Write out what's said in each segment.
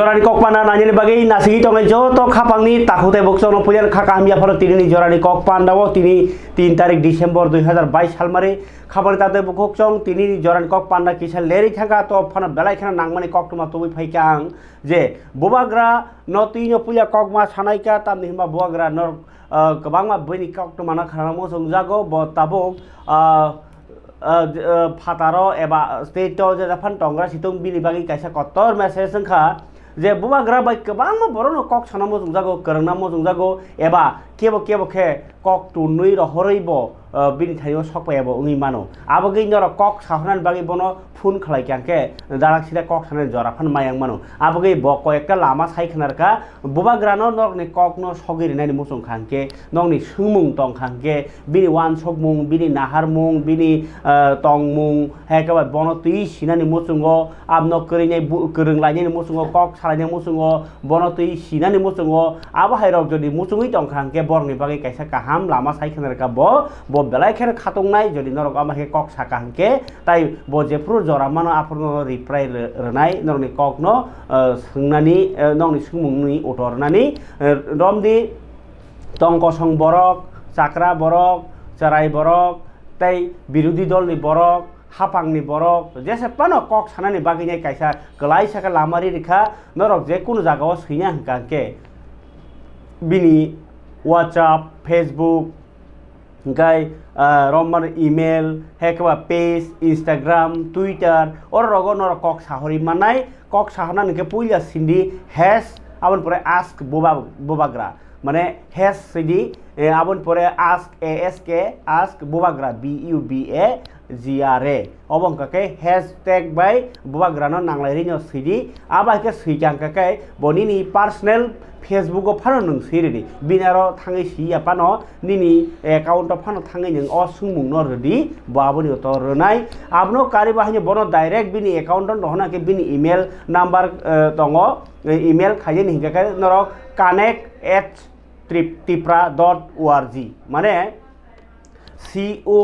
jorani kok pana nanya bagi, nasi itu যত খাপাং নি তাহুতে box ya bokso no pujan kakak hamia paro tini ni jorani kok panda তিন তারিখ December দুই হাজার বাইশ সাল মারে খাবার তাতে বুকক চং তিনি জরান কক না কিসা লেরি খাঙ্গা তো ফান বেলাই খানা নাংমানি কক তোমা তবু ফাইকাং যে বোবাগ্রা ন তিন পুজা কক মা সানাইকা তাম নিহিমা বোবাগ্রা নর গোবাংমা বইনি কক তোমা না খানা মো সংজাগো ব তাবো ফাতার এবা স্টেট যে জাফান টংরা সিতং বিলি বাকি কাইসা কত্তর মেসেজ সংখ্যা जे बुवा ग्राबाय गोबां बर'नो कक सानामो जुंजागौ गोरोंनामो जुंजागौ एबा kebo kebo khe kok tu nui ro horoi bo bini thari bo sok paya bo ungi mano abo gi ndoro kok sahonan bagi bono phun khlai kyang ke dalak sida kok sanan jora phan mayang mano abo gi bo ko ekta lama sai khanar ka boba grano nok ni kok no sogiri nani musung khang ke nok ni sungmung tong khang ke bini wan sok mung bini nahar mung bini tong mung hekaba bono tui sinani musungo abno kri nei kurung lai nei musungo kok salai nei musungo bono tui sinani musungo abo hai rok jodi musungui tong khang ke borni bagi kaisa kaham lama saikhana ka bo bo belai khen khatungnai jodi norok amake kok saka hanke tai bo jepru joramano apurno reply renai norni kok no sungnani nongni sungmungni otornani romdi tongko song borok chakra borok charai borok tai birudhi dolni borok হাফাংনি বরক যেসে পানো cock সানানি বাগিনে কাইসা গলাই সাকা Lamari রেখা নরক যে কোনো জায়গাও সৈনা হাঙ্কাকে বিনি WhatsApp Facebook গাই রমার ইমেল হেকবা পেজ ইনস্টাগ্রাম টুইটার ওর রগনর কক সাহরি মানাই কক সাহনা নিকে পুইলা সিন্দি হ্যাশ আবার পরে আস্ক বোবা বোবাগ্রা মানে হ্যাশ সিডি আবার পরে ask A S K ask বোবাগ্রা B U B A জিয়ারে। অবংকাকে হ্যাজ ট্যাগ বাই বুবাগ্রানো নাংলাই রিং সুইডি আবাইকে সুইকাঙ্কাকে বনিনি পার্সোনেল ফেসবুকও ফানো নং সুইরিনি বিনারও থাঙে সিয়া পানো নিনি অ্যাকাউন্টও ফানো থাঙে নং অসুমুং রেডি বাবনি তো রনাই আবনো কারি বাহিনী বনো ডাইরেক্ট বিনি অ্যাকাউন্ট নহনাকে বিনি ইমেল নাম্বার দङ ইমেল খাইয়ে নিহিকাকে নর connect at ত্রিপ Tipra dot O R G মানে সিও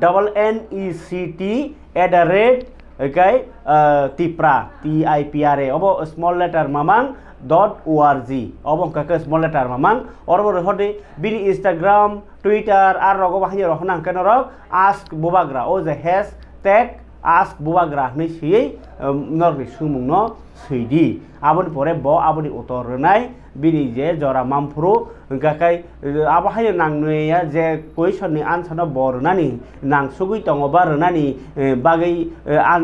double N E C T at the rate okay uh, tipra T I P R A obo small letter mamang dot org obo kaka small letter mamang obo hode bini Instagram Twitter ar rogo bahni rohna kenor ask bubagra o the hash tag ask bubagra ni si nor ni sumung no suidi abon pore bo aboni utor nai बिनिजे जरा मामफ्रो गाकाय अब हायो नांनुया जे क्वेश्चननि आन्सारा बरनानि नांसुगै दङ बारनानि बागै आन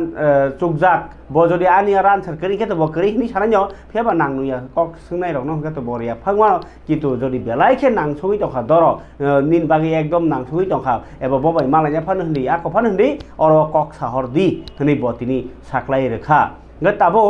चुकजाक বজলি আনি আর answer করি খেতে ব করি হিনি সারাই যাও ফেবা নাং নুইয়া কক সুনাই রকম খেতে বরিয়া ফাংমানো কিন্তু যদি বেলাই খে নাং সঙ্গি টখা দর নিন বাগে একদম নাং সঙ্গি টখা এবার ববাই মালাইয়া ফান হন্দি আকো ফান হন্দি অর কক সাহর দি হনি বতিনি সাকলাই রেখা তাবো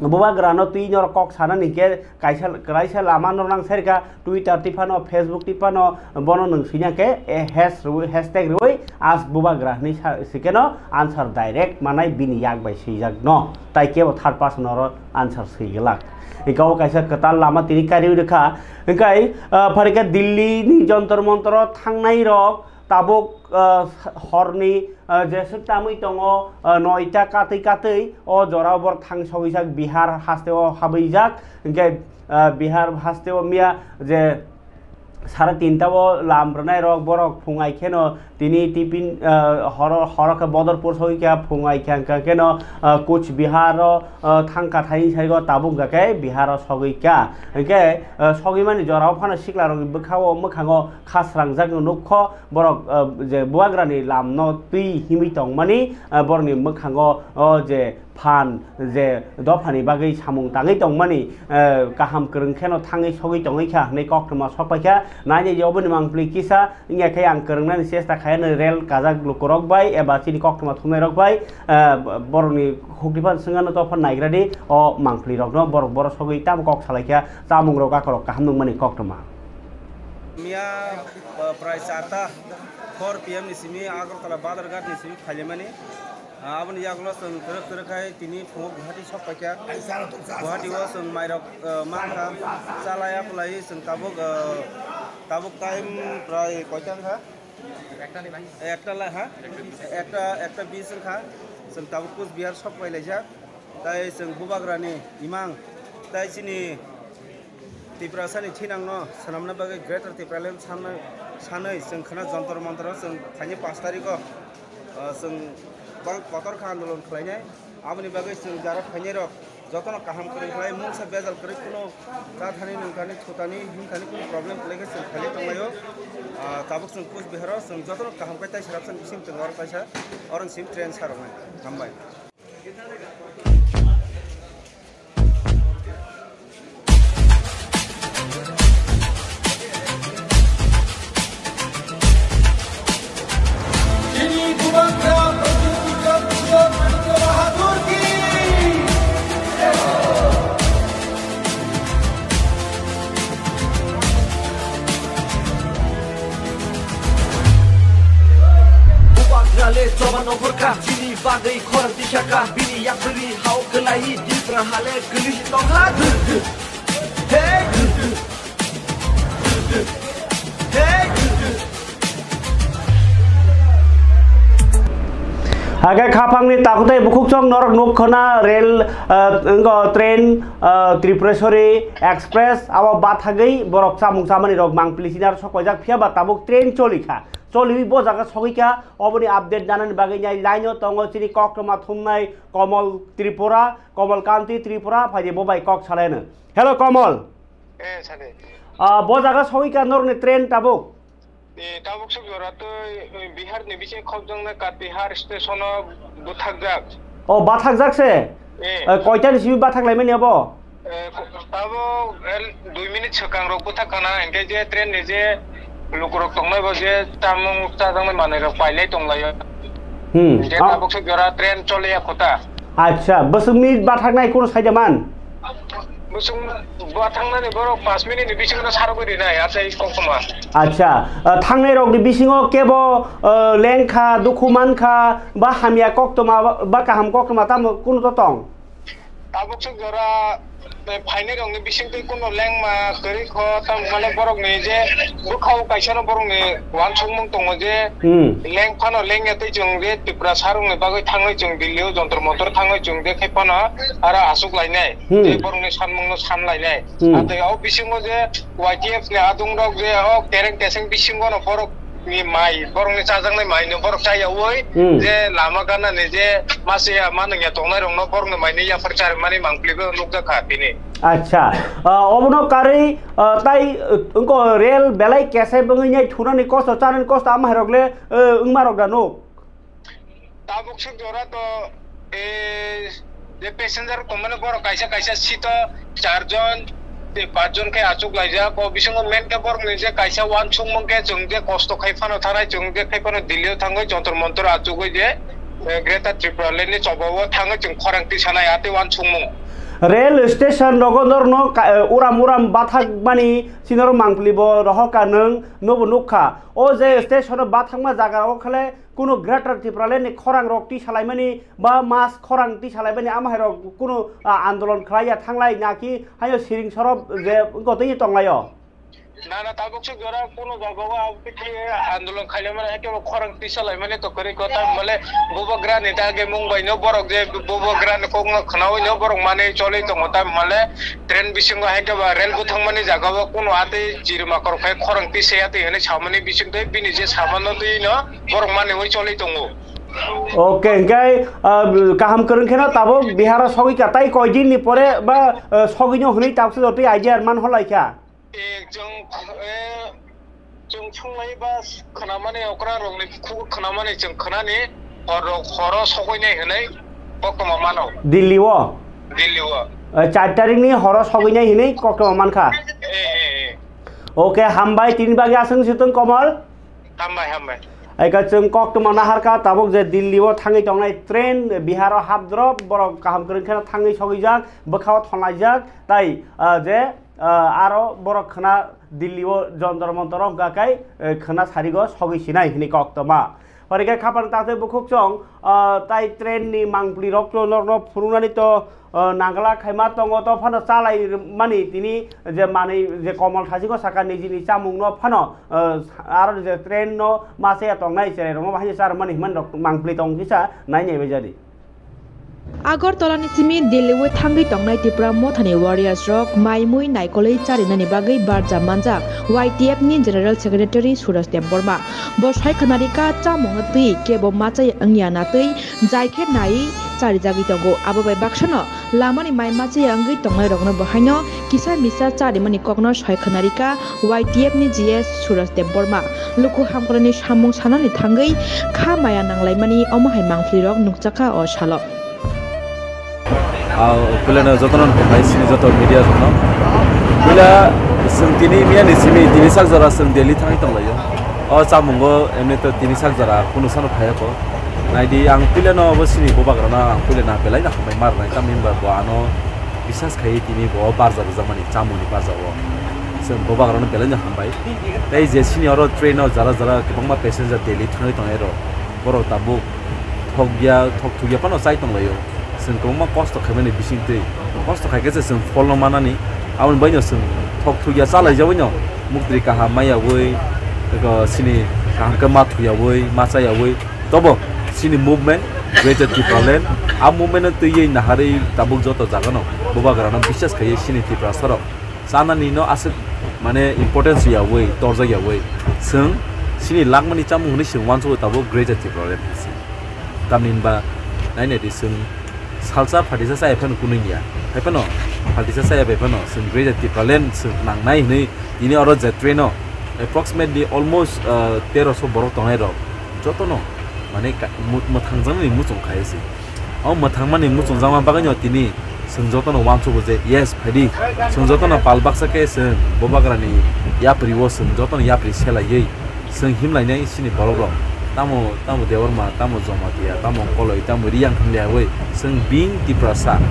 boba grano tui nyor kok sana nike kaisa kaisa lama norang serka twitter tipano facebook tipano bono nung sinya ke hash hashtag roi as boba grahni sikeno answer direct manai bin yak bai sijak no tai ke third person or answer sigilak একাও কাইসা কতাল লামা তিনি কারিউ রেখা একাই ফারিকা দিল্লি নি Jantar Mantar থাংনাই rock tabuk হরনি যেসব তামুই তঙ নয়টা কাতে কাতেই অ জরাবর থাং সবিসাক বিহার হাসতে ও হাবইজাক গে বিহার হাসতে ও মিয়া, যে সাড়ে তিনটাও লামব্রনাই রক বরক ফুঙাই খেন তিনি টিফিন হর হরকে বদরপুর সহিকা ফুঙাই খেঙ্কা কেন কোচবিহার থাঙ্কা থাই সাইগ তাবুং গাকে বিহার সগৈকা। একে সগৈ মানে জরাও ফানো সিকলা রং বখাও মোখাঙো খাসরাংজাক নুখ বরক যে বুয়াগ্রানি লাম ন তুই টং মানে বরনি মোখাঙো যে फान जे दफानि बागै सामुं ताङै दंमानि गाहाम गोरोंखेनो थाङै सगै दङैखा नै कक्टमा सपाइखा नायनि यावबो मांप्लि किसा इंगाखै आं गोरोंनानै सेस्ता खायानो रेल गाजाक लुकरक बाय एबा चिनि कक्टमा थुमनाय रक बाय बरनि हुकलिफान सिङानो दफान नायग्रानि अ मांप्लि रकनो बर बर सगै ताम कक सालाइखा तामुं रक आकरक गाहाम दंमानि कक्टमा मिया प्राय चारटा फोर पि एम निसिमी आगरतला बादरघाट निसिमी फालिमानि आबनि यागलो जों गोरोक गोरोखाय दिनै फुङाव गुवाहाटि सफायखा गुवाहाटियाव जों माइरक माखा चालाया फुलाय जों ताबुक ताबुक टाइम प्राय কয়টা খা একটা লা হ্যাঁ একটা একটা বিশ খা जों ताबुक कुचबिहार सफायलायजा তাই जों बुबाग्रानि इमां তাই सिनि त्रिपुरा सानि थिनांनो सोनामनो बागै ग्रेटार त्रिपुरालेण्ड सानै सानै जों खोना जन्तर मन्तर जों थाइनि पास तारिखआव जों কতর খা আন্দোলন খেলাইনাই আমনি বাকি যারা ফাইনেরক যতন কাহাম করে খেলাই মুখ সব বেজাল করে কোনো রাধানি নঙ্কানি ছোটানি হিমকানি কোনো প্রবলেম খেলেগে সব খেলে তোমায়ও তাবক সঙ্গে কুচবিহার সঙ্গে যতন কাহাম করে, তাই সেরাব সঙ্গে সিম তেল পাইসা, অরণ সিম ট্রেন সারমায় হামবাই 당내 따구대 무국정 너럭 노크나 렐 응거 트레인 ত্রিপুরেশ্বরী এক্সপ্রেস আবার বা থাকেই বরক চামুক চামানি রক মাং প্লিসিনার সকজাক ফিয়াবা তাবুক ট্রেন চলিখা। চলি বজাগা সগিকা অবনি আপডেট জানান বাগে যাই লাইনও তঙ্গ চিনি কক্রমা থুমনাই কমল ত্রিপুরা কমল কান্তি ত্রিপুরা ফাইজে ববাই কক ছাড়ায়নো হ্যালো কমল। বজাগা সগিকা নরনে ট্রেন তাবুক। ও বাথাক যাকছে কয়টা রিসিভি বাথাক লাইমে নিয়াব? তাবো দুই মিনিট ছকাং রক বুথা কানা এনকে যে ট্রেন নি যে লুকুরক টংলাই বজে তামং তাজং মানে রক পাইলাই টংলাই হুম যে তাবক সে গরা ট্রেন চলে একতা আচ্ছা বস মিনিট বাথাক নাই কোন সাইডে মান আচ্ছা থাংনাই রকনি বিসিङाव কেব লেংখা দুখু মানখা বা হামিয়া কক্তমা বা কাহাম কক্তমা তাম কোন তো? তং তাবক জরা फाइने रंनि बिसिं तै कुनो लेंमा करि ख ताम माले बरक नि जे बुखाव काइसना बरक नि वान सुंमं दङ जे হুম लें फानो लें यातै जों जे त्रिपुरा सारुंनि बागै थाङै जों दिल्लीयाव जन्तर मन्तर थाङै जों जे खायफानो आरो आसुक लायनाय Hmm. जे बरंनि सानमंनो सान लायनाय Hmm. आदै आव बिसिङाव जे वाइटिएफ नि आदुं रक जे अ केरें केसें ni mai borong ni chajang ni mai no borok chai ya oi je lama kana ni je masi ya mana ya tongnai rong no borong ni mai ni ya perchar mani mangpli ko nukta khapi ni আচ্ছা অবনকারী তাই অঙ্ক rail বেলাই কেসে বঙ্গিনাই থুনানি কষ্ট চানানি কষ্ট আমা হেরগলে অংমা রগদা no তাবুক সুক জরা তো এ যে প্যাসেঞ্জার কমনে বড় কাইসা কাইসা সিট চারজন पाँचजन के आचुक लाइजा को बिसंग मेन के बर जे काइसा वान सुंग मंग के जों जे कष्ट खाइफानो थानाय जों जे खाइफानो दिल्लीयाव थाङै जन्तर मन्तर आचुक जे ग्रेटा त्रिपुरालेण्डनि चबाव थाङै जों खरांथि सानाय आते वान सुंमं রেল স্টেশন রগদর ন উরাম উরাম বাথাক মানি সিনর মাংপ্লিব রহকা নং নব নুখা ও যে স্টেশন বাথাকমা জায়গা খালে কোনো গ্রেটার টিপ্রালে নি খরাং রক টি সালাইমানি বা মাস খরাং টি সালাইমানি আমার কোনো আন্দোলন খাইয়া থাংলাই, নাকি হায় সিরিং সরব যে গতই টংলায় না না তা সে গরা কোন জগবা কি আন্দোলন খাইলে মানে একেবারে খরং পিছলাই মানে তো করে কথা হ্যাঁ। মানে বুবগ্রা নেতা আগে মুম্বাই নো বরক যে বুবগ্রা নো কোন খনাও নো বরক মানে চলে তো মতা মানে ট্রেন বিসিং একেবারে রেল বুথং মানে জগবা কোন আতে জিরমা কর খাই খরং পিছে আতে এনে সামনে বিসিং তো বিনি যে সামান্য তুই নো বরক মানে ওই চলে তো ওকে গাই কাহাম করেন খেনা তাব বিহার সগি কাতাই কয়দিন পরে বা সগিনো হলেই তাপসে যতই আইজে আরমান হলাইখা जों सोंलायबा खोनामाने अकरा रंनि खोनामाने जों खोनानि हर हर सहैनाय होनाय बकमा मानाव दिल्लीव दिल्लीव चार तारिखनि हर सहैनाय होनाय ककमा मानखा ओके हामबाय तीन बागे आसों जों कमल हामबाय हामबाय एका जों ककमा नाहारखा ताबक जे दिल्लीव थाङै थांनाय ट्रेन बिहाराव हाबद्रब बर' गाहाम गोरोंखा थाङै सहैजाक बोखाव थनायजाक ताइ जे যে আরও বড় খানা দিল্লিও যন্তর মন্তর গাকাই খানা সারিগ সগিসিনাই হিনি কক্টমা হরিকে খাপান তাতে বুকুক চং তাই ট্রেন নি মাংপ্লি রক্ত নর্ন ফুরুনানি তো নাগলা খাইমা দङ তো ফানো চালাই মানি তিনি, যে মানি যে কমল সাজিগো সাকা নিজিনি চামুং ন ফানো আর যে ট্রেন ন মাসে টংনাই চেরে রঙ বাহাই সার মানি হিমান মাংপ্লি টং কিসা নাই নেবে জাদি আগরতলা নিসিমি দিল্লিও থাঙ্গি টংনাই ত্রিপুরা মথানি ওয়ারিয়ার্স রক মাইমুই নাইকলই চারিনানি বাগৈ বারজা মানজাক ওয়াইটিএফ নি জেনারেল সেক্রেটারি সুরজ দেববর্মা বসাই খানারিকা চামং তুই কেব মাচাই অংয়া নাতৈ জাইখে নাই চারি জাগি টঙ্গো আবো বাই বাক্সানো, লামানি মাই মাচাই অঙ্গি টংনাই রগ্ন বহাইন কিসা মিসা চারিমানি কগ্ন সহাই খানারিকা ওয়াইটিএফ নি জিএস সুরজ দেববর্মা লুকু হামকরানি সামুং সানানি থাঙ্গৈ খা মায়া নাংলাইমানি অমহাই মাংফ্লি রক নুকচাকা ও সালক কুলেন যতন হমাইছিনি যত মিডিয়া যতন। কুলা সুম তিনি মিয়া নিসিমি তিনি সাক জরা সুম দেলি থাকি তলাইও অ চামুঙ্গ এমনি তো তিনি সাক জরা কোনো সানো খাইক নাইদি আং কুলেন অবশ্যই বোবাগ্রা না আং কুলেন পেলাই না হমাই মার নাই তা মেম্বার বো আনো। বিশ্বাস খাই তিনি বহ বার যাবো জামানি চামুনি বার যাবো। সুম বোবাগ্রানো পেলাই না হামবাই তাই যে সিনি আরো ট্রেন জারা জারা কিবংবা প্যাসেঞ্জার দেলি থাকি তাই র বড় তাবুক থক গিয়া থক থুগিয়া পানো চাই जों गोबांमा खस्थ' खालामनानै बिसिं दै खस्थ' खायखायसो जों फल' मानानै आवन बायनो जों थक थुगिया जालायजाबायनो मुक्ति काहा मायावै सिनि काहांखो माथुयावै माचायावै तब सिनि मुभमेन्ट ग्रेटर टिप्रालेन्ड आ मुभमेन्ट तैयै नाहारै दाबुक जत जागोन बबाग्रानो बिश्वास खायो सिनि टिप्रा सरक जानानै न' आसो माने इम्पर्टेन्स यावै दरजा यावै जों सिनि लाख मानि चामु हनै जों वान सो दाबो ग्रेटर टिप्रालेन्ड तामिनबा नायनायदि जों salsa fertilizer apa nu kuning ya apa nu fertilizer apa apa nu sendiri jadi kalian senang naik ini ini orang jatuh no approximately almost tiga ratus borong tahun itu jatuh no mana mut matang zaman ini mut sungkai sih oh matang mana mut sungkai zaman bagai nyata ni senjata nu wang cukup je yes fadi senjata nu palbak sakai sen bawa kerani ya peribos senjata nu ya perisela ye sen himla ni sini balok balok estamos, estamos de orma, estamos zomatia, estamos colo, estamos riang kang dia wei Sung bing di prasa.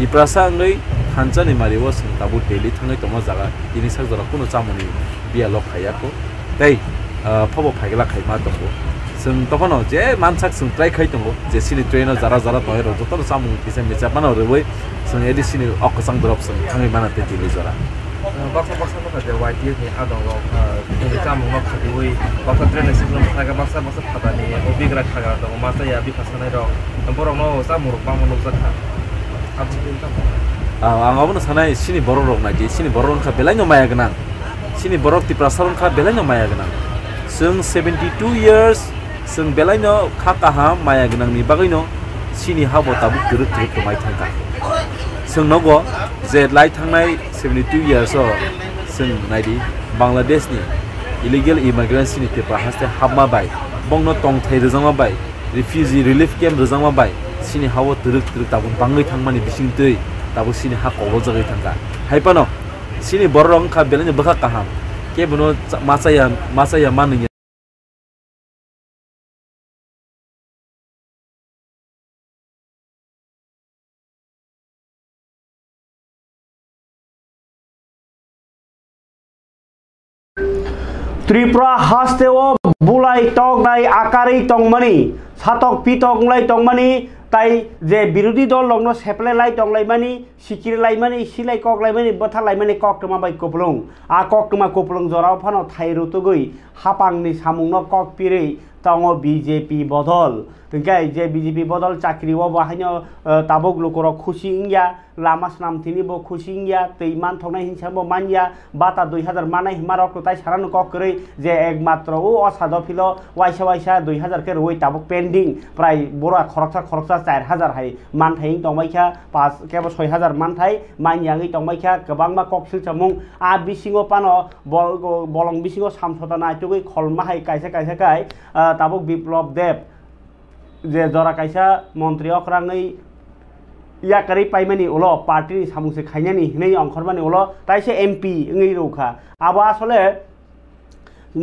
di prasa ngai khancha ni mari wo sung tabu daily ngai toma zaga Ini sak zora kuno chamoni bia lo khaya ko. Dei phabo phagla khaima tongo. sung tokhono je man sak sung try khai tongo je sini trainer zara jara toy ro jotor samung kise mecha bana re we sung edi sini okosang drop sung khangai mana te dili jara. Baksa baksa maka de YTF ni adong rok ni kamu mak khati wi baksa train si belum thaga baksa baksa khata ni obi gra thaga to masa ya bi khasana ro borok no sa muruk pa monok zakha abu din kam ang abono sanai sini borok rok naji sini borok rok kha belai no maya gnang sini borok ti prasaron kha belai no maya sung 72 years sung belai no kha kaha maya gnang ni bagai no sini habo tabu turut turut mai সঙ্গ যে লাই থাই seventy two years নাই Bangladesh illegal ইমিগ্রেন্সি paper হাস্তে হাবমা বাই বংন টংথাই রাজামা বাই রিফিউজি রিলিফ ক্যাম্প রাজামা বাই সিনি হাও তরুক তরুক তাবো বাঙে থাকমানি বিশিং তৈ তাবো সিনি হা কব জগে থাকা হাইপানো সিনি বড় রং খা বেলেনি বাকা কাহাম কে বোনো মাসাইয়া মাসাইয়া মানুয়া ত্রিপুরা হাসতেও বুলাই টক নাই আকারই টংমানি সাতক পিটক লাই টংমানি তাই যে বিরোধী দল লগ্ন সেপলে লাই টংলাইমানি সিকিরে লাইমানি সিলাই কক লাইমানি বথা লাইমানি কক টমা বাই কপলং আ কক টমা কপলং জরাও ফানো থাই রুতুগই হাপাংনি সামুং কক পিরে তং বিজেপি বদল tengkai je BJP bodol chakri wo bahaino tabok lokoro khushi ingya lama snam tini bo khushi ingya tei man thongnai hinsa bo manya bata 2000 manai himarok tai sarano kok kre je ekmatro o osado philo waisa waisa 2000 ke roi tabok pending prai bora khoroksa khoroksa 4000 hai man thai tongmaikha 5 kebo 6000 man thai manyangi tongmaikha gobangma kok silchamung a bisingo pano bolong bisingo samsota na tugui kholma hai kaisa kaisa kai tabok biplop dev যে জরা কাইসা মন্ত্রী অকরাঙै ইয়াকারি পাইমানি উলো পার্টিনি সামুসে খাইনানি হিनै অংখরমানি উলো তাইসে MP ইংই রৌখা আবো আসলে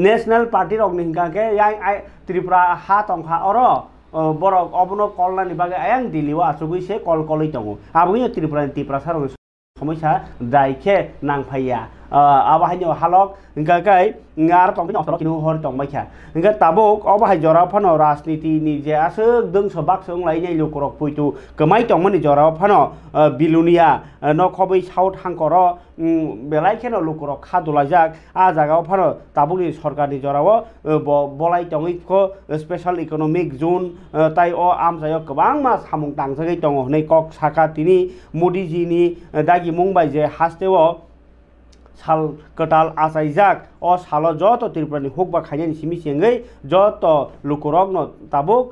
national পার্টির অগ্নিহিংকাকে young Tripura হা টংখা অর বরক অবনো কলনানি বাগে আয়াং দিল্লিও আসুগুই সে কল কলই দङ আবুই ত্রিপুরা ত্রিপুরা সার সমস্যা দাইখে নাংফাইয়া। আবাহিনী অহালক এনেকাই আৰু কমপিনি অচল কিন্তু হৰ তংবাই খা এনেকে তাবুক অবাহাই জৰাও ফান ৰাজনীতি নিজে আছক দং চবাক চং লাইনাই লোকৰক পৈতো কমাই তংমানে জৰাও ফান বিলুনিয়া ন খবৈ চাউট হাংকৰ বেলাই খেন লোকৰক খা দোলাই যাক আ জাগাও ফান তাবুকনি চৰকাৰী জৰাও বলাই টঙিক স্পেচিয়েল ইকনমিক জোন তাই অ আমজায় কবাং মা সামং টাংজাগৈ টঙ হনে কক চাকা তিনি মোদীজিনি দাগি মুং বাইজে হাস্তেও ছাল কাটাল আচাই যাক। हास्तेव साल कटाल आसाइजाक अ साल जत त्रिपुरानि हुक बा खायनायनि सिमि सिङै जत लुकुरक न ताबुक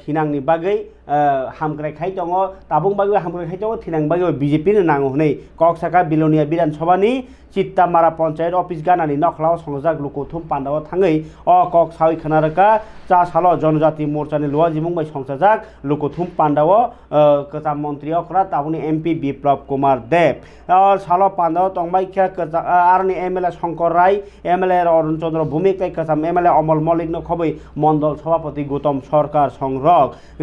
थिनांनि बागै हामग्रायखाय दङ ताबुं बागै हामग्रायखाय दङ थिनां बागै बिजेपिनो नाङो हनै कक साका बिलनिया बिधानसभानि चित्तामारा पन्चायत अफिस गानानि नखलाव संजाक लुकुथुम पान्डाव थाङै अ कक सावै खोनारका चा साल जनजाति मोर्चानि लुवा जिमुंबाय संसाजाक लुकुथुम पान्डाव कचा मन्त्री अखरा ताबुनि एमपि बिप्लव कुमार देव साल पान्डाव तंबाय ख्या कचा आरनि एमएलए शंकर राय এমএলএ অরুণচন্দ্র ভূমিক কাম এমএলএ অমল মল্লিক খবই মণ্ডল সভাপতি গৌতম সরকার সংগ্রহ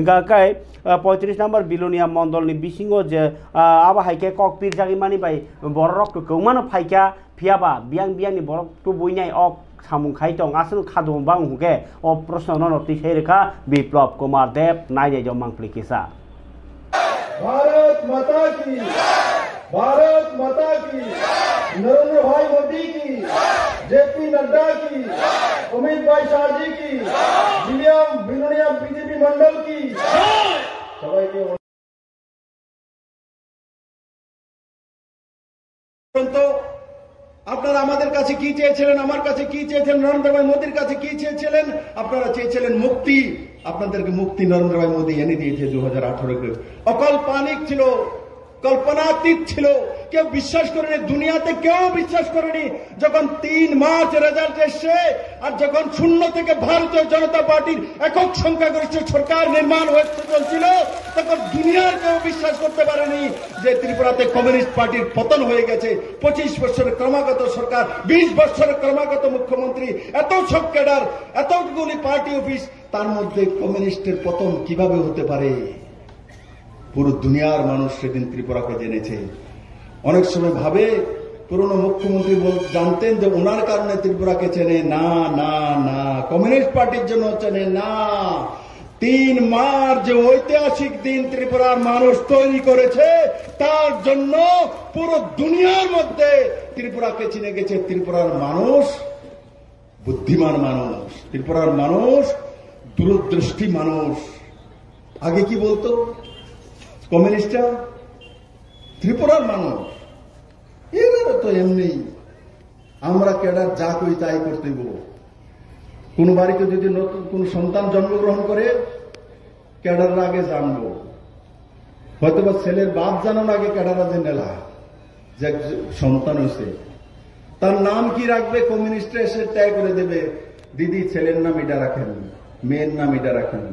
গাকায় পঁয়ত্রিশ নম্বর বিলোনিয়া মণ্ডলনি বিসিংহ যে আবা হাইকে ককপির জাগিমানি বাই বড় রক্ত কৌমানো ফাইকা ফিয়াবা, বিয়াং বিয়াংনি বড় রক্ত বইনাই অক সামুং খাইতং আসল খাদং বাং হুকে ও প্রশ্ন ননতি সেই রেখা, বিপ্লব কুমার দেব, নাই যাই মাংপ্লি কিসা भारत माता की, भारत माता की, नरेंद्र भाई मोदी की, जेपी नड्डा की, अमित भाई शाहजी की, विलियम बिलोनिया बीजेपी मंडल की। सबाई के तो আপনারা আমাদের কাছে কি চেয়েছিলেন, আমার কাছে কি চেয়েছিলেন, নরেন্দ্র ভাই মোদীর কাছে কি চেয়েছিলেন? আপনারা চেয়েছিলেন মুক্তি। আপনাদেরকে মুক্তি নরেন্দ্র ভাই মোদী এনে দিয়েছে দু হাজার অকল পানিক ছিল কল্পনাতীত ছিল। কেউ বিশ্বাস করেনি, দুনিয়াতে কেউ বিশ্বাস করেনি। যখন তিন মার্চ রেজাল্ট এসছে, আর যখন শূন্য থেকে ভারতীয় জনতা পার্টির একক সংখ্যাগরিষ্ঠ সরকার নির্মাণ হয়েছে চলছিল, তখন দুনিয়ার কেউ বিশ্বাস করতে পারেনি যে ত্রিপুরাতে কমিউনিস্ট পার্টির পতন হয়ে গেছে। পঁচিশ বছরের ক্রমাগত সরকার, বিশ বছরের ক্রমাগত মুখ্যমন্ত্রী, এত সব ক্যাডার, এতগুলি পার্টি অফিস, তার মধ্যে কমিউনিস্টের পতন কীভাবে হতে পারে? পুরো দুনিয়ার মানুষ সেদিন ত্রিপুরাকে জেনেছে। অনেক সময় ভাবে, পুরনো মুখ্যমন্ত্রী জানতেন যে ওনার কারণে ত্রিপুরাকে চেনে, না না না, কমিউনিস্ট পার্টির জন্য চেনে, না। তিন মার্চ যে ঐতিহাসিক দিন ত্রিপুরার মানুষ তৈরি করেছে, তার জন্য পুরো দুনিয়ার মধ্যে ত্রিপুরাকে চিনে গেছে ত্রিপুরার মানুষ, বুদ্ধিমান মানুষ। ত্রিপুরার মানুষ, দূরদৃষ্টি মানুষ। আগে কি বলতো? কমিউনিস্টরা, ত্রিপুরার মানুষ এবারে তো এমনি আমরা কেডার যা করি তাই করতে কোন বাড়িতে যদি নতুন কোন সন্তান জন্মগ্রহণ করে ক্যাডার আগে জানব। হয়তো বা ছেলের বাপ জানার আগে ক্যাডারা যে নেলা যে সন্তান হয়েছে তার নাম কি রাখবে, কমিউনিস্টরা এসে ত্যাগ করে দেবে, দিদি, ছেলের নাম এটা রাখেন, মেয়ের নাম এটা রাখেন।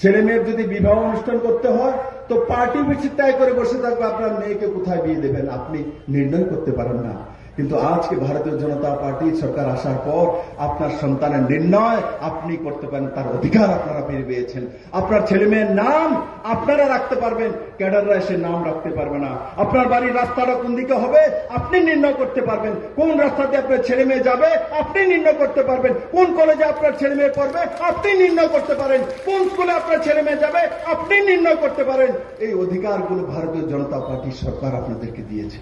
ছেলে মেয়ের যদি বিবাহ অনুষ্ঠান করতে হয় তো পার্টি বেশি তাই করে বসে থাকবে, আপনার মেয়েকে কোথায় বিয়ে দেবেন? আপনি নির্ণয় করতে পারেন না। কিন্তু আজকে ভারতীয় জনতা পার্টি সরকার আসার পর আপনার সন্তানের নির্ণয় আপনি করতে পারেন, তার অধিকার আপনারা পেয়ে পেয়েছেন আপনার ছেলে মেয়ের নাম আপনারা রাখতে পারবেন, ক্যাডাররা এসে নাম রাখতে পারবে না। আপনার বাড়ির রাস্তাটা কোন দিকে হবে, আপনি নির্ণয় করতে পারবেন। কোন রাস্তাতে আপনার ছেলে মেয়ে যাবে, আপনি নির্ণয় করতে পারবেন। কোন কলেজে আপনার ছেলে মেয়ে পড়বে, আপনি নির্ণয় করতে পারেন। কোন স্কুলে আপনার ছেলে মেয়ে যাবে, আপনি নির্ণয় করতে পারেন। এই অধিকারগুলো ভারতীয় জনতা পার্টি সরকার আপনাদেরকে দিয়েছে।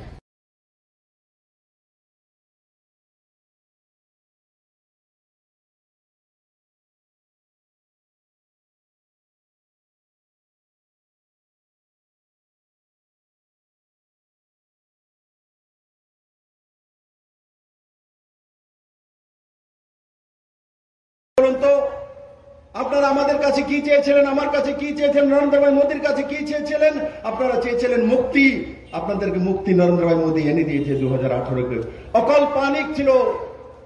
আপনারা আমাদের কাছে কি চেয়েছিলেন, আমার কাছে কি চেয়েছিলেন, নরেন্দ্র ভাই মোদীর কাছে কি চেয়েছিলেন? আপনারা চেয়েছিলেন মুক্তি, আপনাদেরকে মুক্তি নরেন্দ্র ভাই মোদী এনে দিয়েছে দু হাজার আঠারোকে অকল্পানিক ছিল।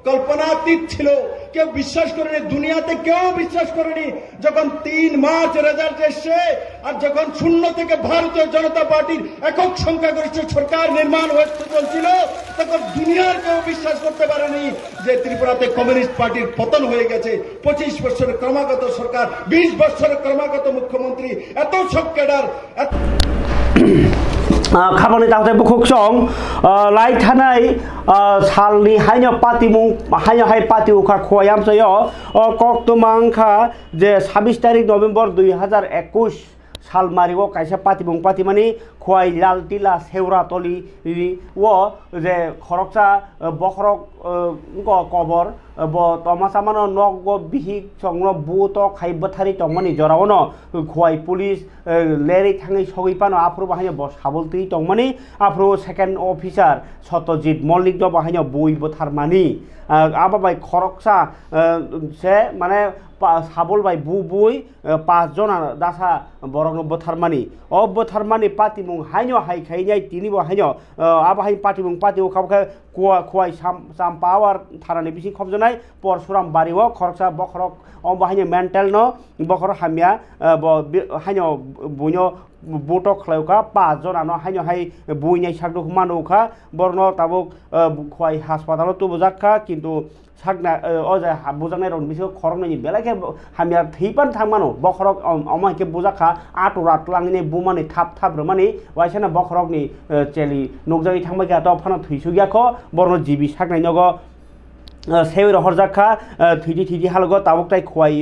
কল্পনাতীত ছিল। কেউ বিশ্বাস করেনি, দুনিয়াতে কেউ বিশ্বাস করেনি। যখন তিন মার্চ রেজাল্ট এসছে আর যখন শূন্য থেকে ভারতীয় জনতা পার্টির একক সংখ্যাগরিষ্ঠ সরকার নির্মাণ হয়েছে চলছিল, তখন দুনিয়ার কেউ বিশ্বাস করতে পারেনি যে ত্রিপুরাতে কমিউনিস্ট পার্টির পতন হয়ে গেছে। পঁচিশ বছরের ক্রমাগত সরকার, বিশ বছরের ক্রমাগত মুখ্যমন্ত্রী, এত সব ক্যাডার, এত खामानि दावते बुखुक सं लाइ थानाय सालनि हाइनो पातिमुं हाइनो हाइ पाति उखा खयाम सयो कक तुमांखा जे 26 तारिख नभेम्बर 2021 सालमारिगो कायसा पातिमुं पातिमानि खवाइ लाल टिला सेवरा तलि ও যে খরকসা বখরক কবর ব তমাসামানো নক বিহিক সংগ্র বুত খাইবথারি টংমানি জরাওন খোয়াই পুলিশ লেরি থাঙै সগৈপানো আফ্রু সাবল সাবলতি টংমানি আফ্রু সেকেন্ড অফিসার সত্যজিৎ মল্লিক বাহিনী বই বই বথারমানি আবাবাই খরকসা সে মানে সাবল বাই বু বুই পাঁচজন দাসা বরং বথারমানি অ বথারমানি পাতিমুং হাইনো হাই খাইনাই তিনিবো হাইনো আবাহাই পাতিমুং পাতি খাবখা কুয়া খুয়াই সাম সাম পাওয়ার থানানি বিসি খবজনাই পরশুরাম বাড়িও খরকসা বখরক অ বাহাইনো মেন্টাল ন বখর হামিয়া ব হাইনো বুইনো বুটক খালাইকা পাঁচজন আনো হাইনো হাই বুইনাই সাকদো মানৌখা বর্ণ sakna o ja bujang ron biso khorong ni belake hamya thipan thangmano bokhorok omai ke bujaka atu rat langni bumani thap thap romani waisana bokhorok ni cheli nokjagi thangma ga to phana thuisugya kho borno jibi saknai nogo সেউর হরজাখা থুইদি থুইদি হালগ তাবক তাই খুয়াই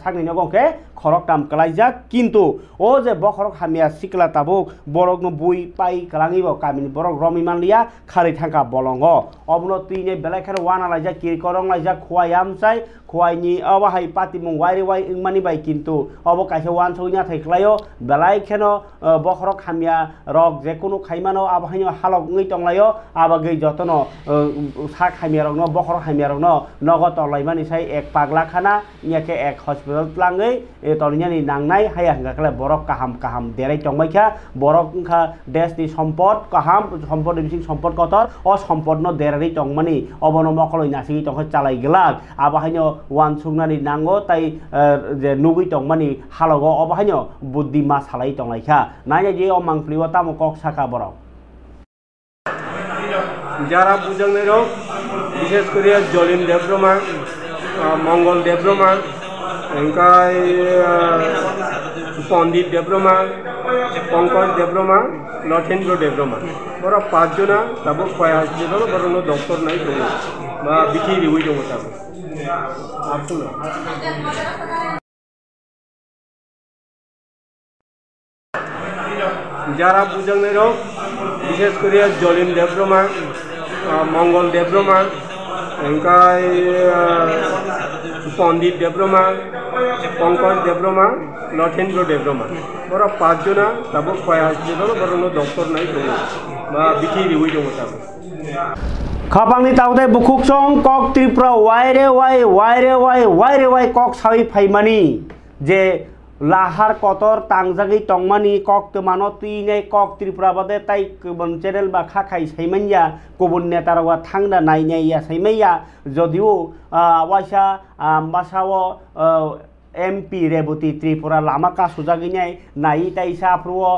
সাগনি গংকে খরক তাম কালাইজাক কিন্তু ও যে বখরক হামিয়া সিকলা তাবুক বরক ন বুই পাই কালাঙিব, কামিনি বরক রমি মানলিয়া খারি থাকা বলঙ্গ। অবন তুইনে বেলাইখার ওয়ানা লাইজা কির করং লাইজা খুয়াই আমসাই খুয়াইনি অবাহাই পাতিমুং ওয়াইরে ওয়াই ইংমানি বাই, কিন্তু অব কাইসে ওয়ান সইনা থাইক্লাইও বেলাই খেন বখরক হামিয়া রক যে কোনো খাইমানো আবহাইনো হালক ngৈ টংলাইও আবাগৈ যতন সাক হামিয়া রং বখরক হামিয়ারনো নগদ তলাইমানি সাই এক পাগলা খানা ইয়াকে এক হসপিটাল লাङै e tolnyani nangnai haya hingakala borok kaham kaham derai tongmaikha borok hingkha desh ni সম্পদ কাহাম, সম্পদ বিশিং সম্পদ কতর? অসম্পন্ন দেরারি টংমানি অবনমকলই নাসিগি টংখ চালাই গেলাক। আবাহাইন ওয়ান সুংনানি নাঙ্গ তাই যে নুগুই টংমানি হালগ অবাহাইন বুদ্ধি মা সালাই টংলাইখা নাই যে অমাংপ্লিব তাম কক শাখা বরক যারা বুঝানেরও বিশেষ করে জলিম দেব্রমা মঙ্গল দেব্রমা ওমকাই পণ্ডিত দেবরমা পঙ্কজ দেবরমা লথেন্দ্র দেবরমা ওরা পাঁচজনা তাবো কয় হসপিটাল বরং ডক্টর নাই দङ বা বিটি রিউই দङ তাবো আসুন যারা বুঝাংনের বিশেষ করে জলিম দেবরমা মঙ্গল দেবরমা পণ্ডিত দেব্রমা, পঙ্কজ দেব্রমা লথেন্দ্র দেব্রমা। ওরা পাঁচজনা তাবো কয় হসপিটাল বরং ডক্টর নাই দङ বা বিটি রিউই দङ তাবো খাপাংনি তাওতে বুকুক চং, কক ত্রিপুরা ওয়াইরে ওয়াই ওয়াইরে ওয়াই ওয়াইরে ওয়াই, কক সাই ফাইমানি যে লাহার কতর তাংজাগি টংমানি কক মানো তুইনে কক ত্রিপুরা বাদে তাই চেরেল বা খাখাই সাইমাইয়া, কবন নেতারওয়া থাংনা নাইনাইয়া সাইমাইয়া। যদিও ওয়াইসা বাসাও এমপি রেবতী ত্রিপুরা লামা কাসুজাগিনাই নাই তাইসা আপ্রুও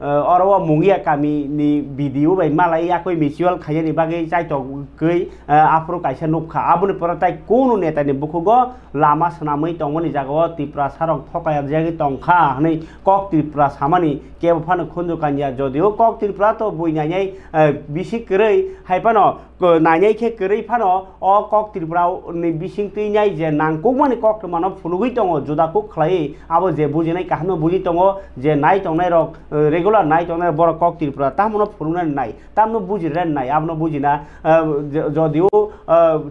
oro mungi kami ni video bai malai akoi misual khaya ni bagai chai to kei afro kaisa nukha abuni poratai kono neta ni bukugo lama sanamai tongoni jagao tipra sarong thokaya jagi tongkha hani kok tipra samani keba phana khundu kanya jodio kok tipra to buinanyai bisi krei haipano নাইনাই খে কেরই Fanon অ cock ত্রিপুরাও বিসিং তুই নাই যে নাংকুক মানে cock মানব ফুলুগুই দঙ জুদাকুক খালাই আবো যে বুঝি নাই কাহানো বুঝি দঙ যে নাই টংনাই রক রেগ regular nai chona bor kok tripura tamno phurunan nai tamno buji ren nai amno buji na jodio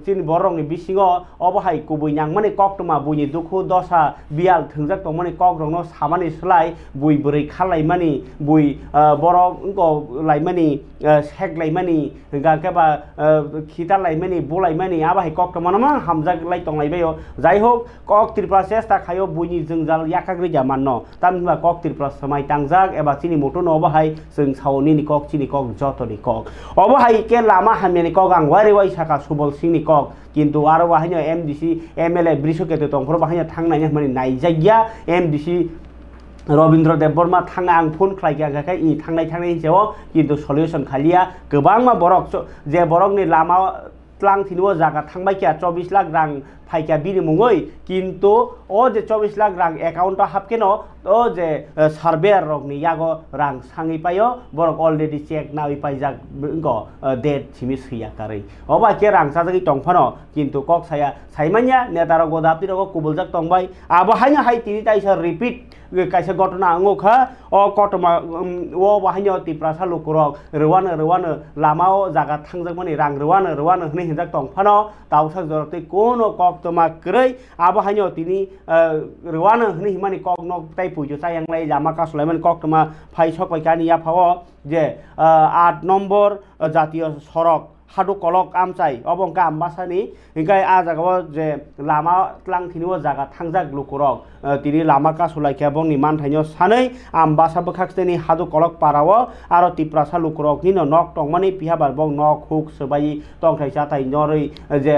chin borong ni bisingo obhai kubui nyangmani kok tuma buji dukhu dosha bial thungjak tomani kok rongno samani slai bui burei khalaimani bui bor ko laimani shek laimani ga keba khita laimani bolaimani abai kok tomana ma hamjak lai tong laibayo jai hok kok tripura chesta khayo buji jungjal yakagri jamanno tamna kok tripura samai tangjak eba chini মোটন অবহাই সং সাওনি নিকক চিনিকক যত নিকক অবহাই কে লামা হামিয়া নিকক আং ওয়ারে ওয়াই সাকা সুবল সিং নিকক কিন্তু আরও বাহিনী M DC M L A বৃষকেতে তংফর বাহিনী থাংনাই মানে নাইজাগিয়া এম ডিসি রবীন্দ্র দেববর্মা থাঙা আং ফোন খাইখাই ই থাंनाय थांनाय हिसाबाव কিন্তু সলিউसन खालिया गोबां मा बरक जे बरकनि Lama tlang thinu jaga thangbai kya 24 lakh rang ফাইকা বিনি মুঙই। কিন্তু ও যে চব্বিশ লাখ রাং অ্যাকাউন্ট হাবকেন ও যে সার্ভেয়ার রকনি ইয়াগো রাং সাঙি পাইও বরক অলরেডি চেক নাওই পাই যাক ডেট সিমি সুইয়া কারই অবা কে রাং সাজাগি টংফানো, কিন্তু কক সায়া সাইমানিয়া নেতারক গদাপতি রক কুবুলজাক টংবাই। আবো হাইনা হাই তিনি তাইসা repeat kaisa gotona ango kha o kotoma o bahaino tipra salu kurok rwano rwano lama o jaga thangjakmani rang rwano rwano hne hinjak tongphano tawsak jorotei kono kok toma krei abo haino tini rwano hne himani kok nok tai pujo sayang lai jama kasulaiman kok toma phai sokai kani ya phao যে আট নম্বর জাতীয় সড়ক হাদু কলক আমচাই অবংকা আমবাসানি হিংকাই আ জাগাও যে লামা ত্লাং থিনিও জাগা থাংজাক লুকুরক তিনি লামা কাসুলাইখা বংনি মানথাইনিও সাनै আমবাসা বখাকস্তেনি হাদু কলক পারাও আরও তিপ্রাসা লুকুরক নিনো নক টংমানি পিহাবার বং নক হুক সবাই টংথাইসা তাই নরৈ যে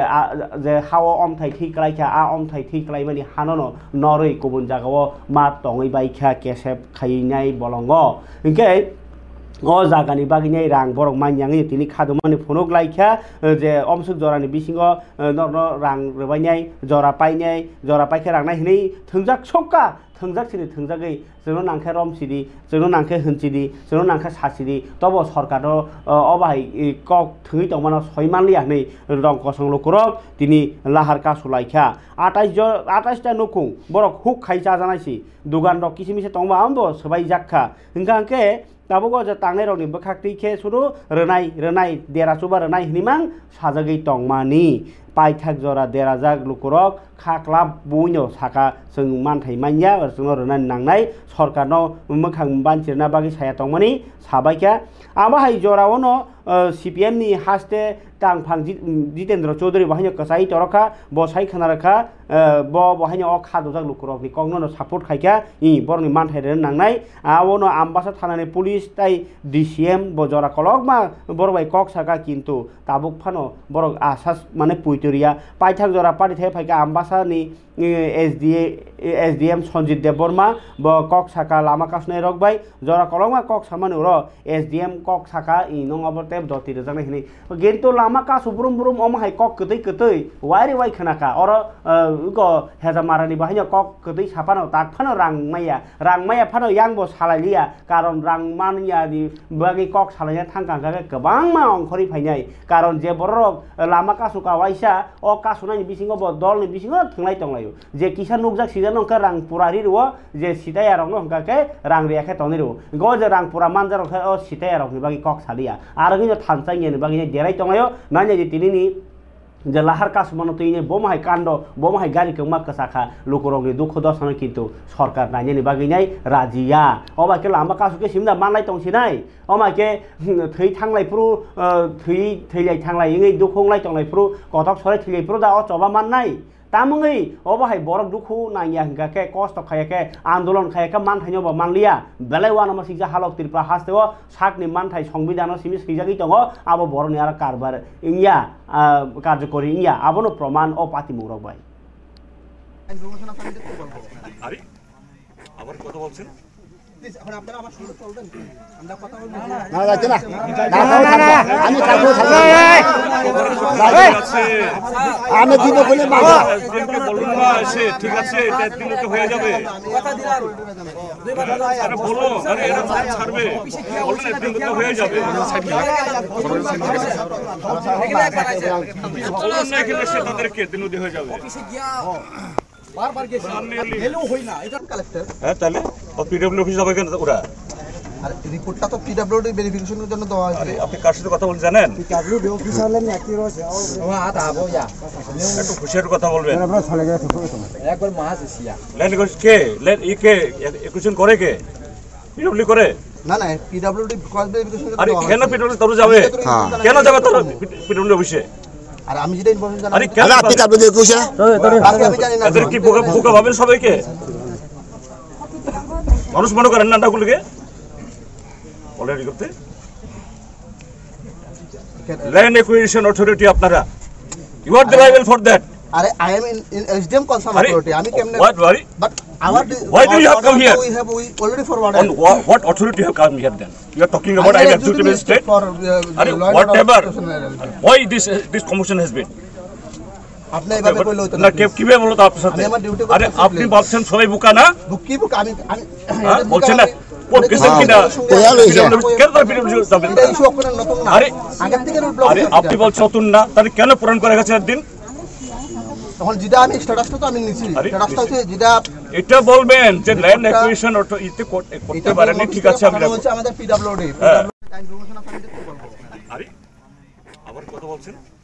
যে হাও অমথাই ঠিকলাইখা আ অমথাই ঠিকলাইমানি হাননো নরৈ গুবুন জাগাও মা টঙै বাইখা কেসেব খাইনাই বলঙ্গ। হিংকাই o jagani bagini rang borok manyangi tini khadumani phunuk laikha je omsuk jorani bisingo norno rang rwainai jora painai jora paikha rangnai hinai thungjak sokka thungjak sini thungjagai जोंनो नांखे रमसिदि जोंनो नांखे होनसिदि जोंनो नांखे सासिदि तब सरकार अबाहाय कक थङै दंमानो सयमानलिया नै रं कसं लुकुरक दिनै लाहार कासुलाइखा आटाइस ज आटाइसटा नुकुं बरक हुक खाइ जाजानायसि दुगान रक किसि मिसे दंबा आंबो सबाय जाखा हिंगा তাবো যে তাঙে রং নিব খাকটি খে শুরু রাই রনাই দেরাসুবা রাই হিনিমাং, সাজাগি, টংমানী। পাইথাক জরা দেরাজাক, লুকুরক খাক্লাব বইনো সাকা जों मानथाय मानिया जों रोना नांनाय सरकारनो मोखां बानचिरना बागै साया दंमोनि জরাও ন সিপিএম নি হাস্তে টাংফাং জিতেন্দ্র চৌধুরী বহাই কসাই তরকা বসাই সাই ব বহাই অ খাদজাক লুকুরকনি কংন সাপোর্ট খাইকা ই বরনি মানথাই রেন নাংনাই ন আমবাসা থানানি পুলিশ তাই ডিসিএম ব জরা কলক মা বরবাই কক সাকা কিন্তু তাবুক ফানো বরক আশাস মানে পুইতরিয়া পাইথাক জরা পাটি থাকে ফাইকা Ambassa আসানি S DA S D M Sanjit Debbarma ব কক শাখা লামা কাসনাই রক বাই জরা কলমা কক সামানি র এস ডি এম কক শাখা ই নং অবতে দতি রজানা হিনি গেরিতো লামা কাস উপরুম বুরুম অম হাই কক কতই কতই ওয়ারি ওয়াই খানাকা অর গ হেজা মারানি বাহিনী কক কতই সাপানো তাক ফানো রাংমাইয়া রাংমাইয়া ফানো ইয়াংব সালাইলিয়া কারণ রাংমানিয়া দি বাগি কক সালাইয়া থাংকাঙ্কাকে গোবাং মা অংখরি ফাইনাই কারণ যে বড় লামা কাসুকা ওয়াইসা অ কাসুনাই বিসিংব দলনি বিসিংব tongo thanglai tonglayo je kisa nukjak sijano hwnkhe rang purari rwo je sitaya rokno hwnkha khe rang riya khe tongni rwo go je rang pura manja rok khe o sitaya rokni bagwi kok saliya aro hino thansang yeni bagwi derai tonglayo nanya je tinini যে লাহার কাজ মানত ইনে বোমাহাই কাণ্ড বোমাহাই গাড়ি কেমা কাসাখা লোকরঙ্গে দুঃখ দর্শনে কিন্তু সরকার নাই নেনি বাগি নাই রাজিয়া অমাকে লাম্বা কাসুকে সিমদা মানলাই তংসি নাই অমাকে থৈ থাংলাইফ্রু থৈ থৈলাই থাংলাই ইংই দুঃখলাই তংলাইফ্রু কথক সরাই থৈলাইফ্রু দা অ চবা মান নাই তামুঙै অবহাই বরক দুখু নাইয়া হিংকাকে কষ্ট খায়াকে আন্দোলন খায়াকে মানথাই নব মানলিয়া বেলাই ওয়ান আমার সিজা হালক তিরপা হাসতেও সাকনি মানথাই সংবিধান সিমি সিজাগি দङ আবো বরনি আর কারবার ইয়া কার্যকরী ইয়া আবনো প্রমাণ ও পাতি মৌরক ভাই আরে আবার কথা বলছেন আমি দিব বলে বলুন না এসে ঠিক আছে হয়ে যাবে আরে বলো আরে এরা ছাড়বে বলুন হয়ে যাবে বলুন না এখানে এসে তাদেরকে দিনুদি হয়ে যাবে হ্যাঁ তাহলে ও পিডব্লিউ অফিস যাবে কেন ওরা? আর রিপোর্টটা তো পিডব্লিউডি ভেরিফিকেশনের জন্য দেওয়া হয়েছে। আপনি কার সাথে কথা বলছেন জানেন? পিডব্লিউডি অফিস হলে একটি রয়েছে একটু হুঁশিয়ার কথা বলবেন। আমরা চলে গেছে একবার মাছ এসিয়া ল্যান্ড কে? ই কে? একুশন করে কে? পিডব্লিউ করে? না না পিডব্লিউডি ক্রস ভেরিফিকেশন আরে কেন পিডব্লিউ তরু যাবে? কেন যাবে তোর? পিডব্লিউ অফিসে আর আমি যেটা ইনফরমেশন জানি আরে কেন পিডব্লিউডি একুশে আমি জানি না। এদের কি বোকা বোকা ভাবেন সবাইকে? মানুষ মনে করেন না অলরেডি করতে? ল্যান্ড অথরিটি আপনারা। You are the liable for that আরে I am in SDM concern authority আমি কেমনে what, Hari? But our Why do you have come here? we have we already forwarded On what, what authority have come here then? You are talking about I am executive state? for Hari, law whatever. Why this uh, this commotion has been? আপনি এভাবে কইলে হইতো না না কীভাবে বলো আপনার সাথে আরে আপনি বলছেন সবাই বুকা না কি বুক আমি বলছেন না আপনি বলছেন নতুন না তাহলে কেন পূরণ করে গেছে একদিন তখন যেটা আমি স্ট্যাটাসটা তো আমি নিছি আরে, স্ট্যাটাসটা হচ্ছে যেটা এটা বলবেন যে ল্যান্ড অ্যাকুইজিশন ইতে করতে পারেন ঠিক আছে আমি। আমাদের পিডব্লিউডি পিডব্লিউডি টাইম প্রমোশন আপনাদের বলছেন শুরু চলবেন আমরা কথা বলব? না যাচ্ছে না না না না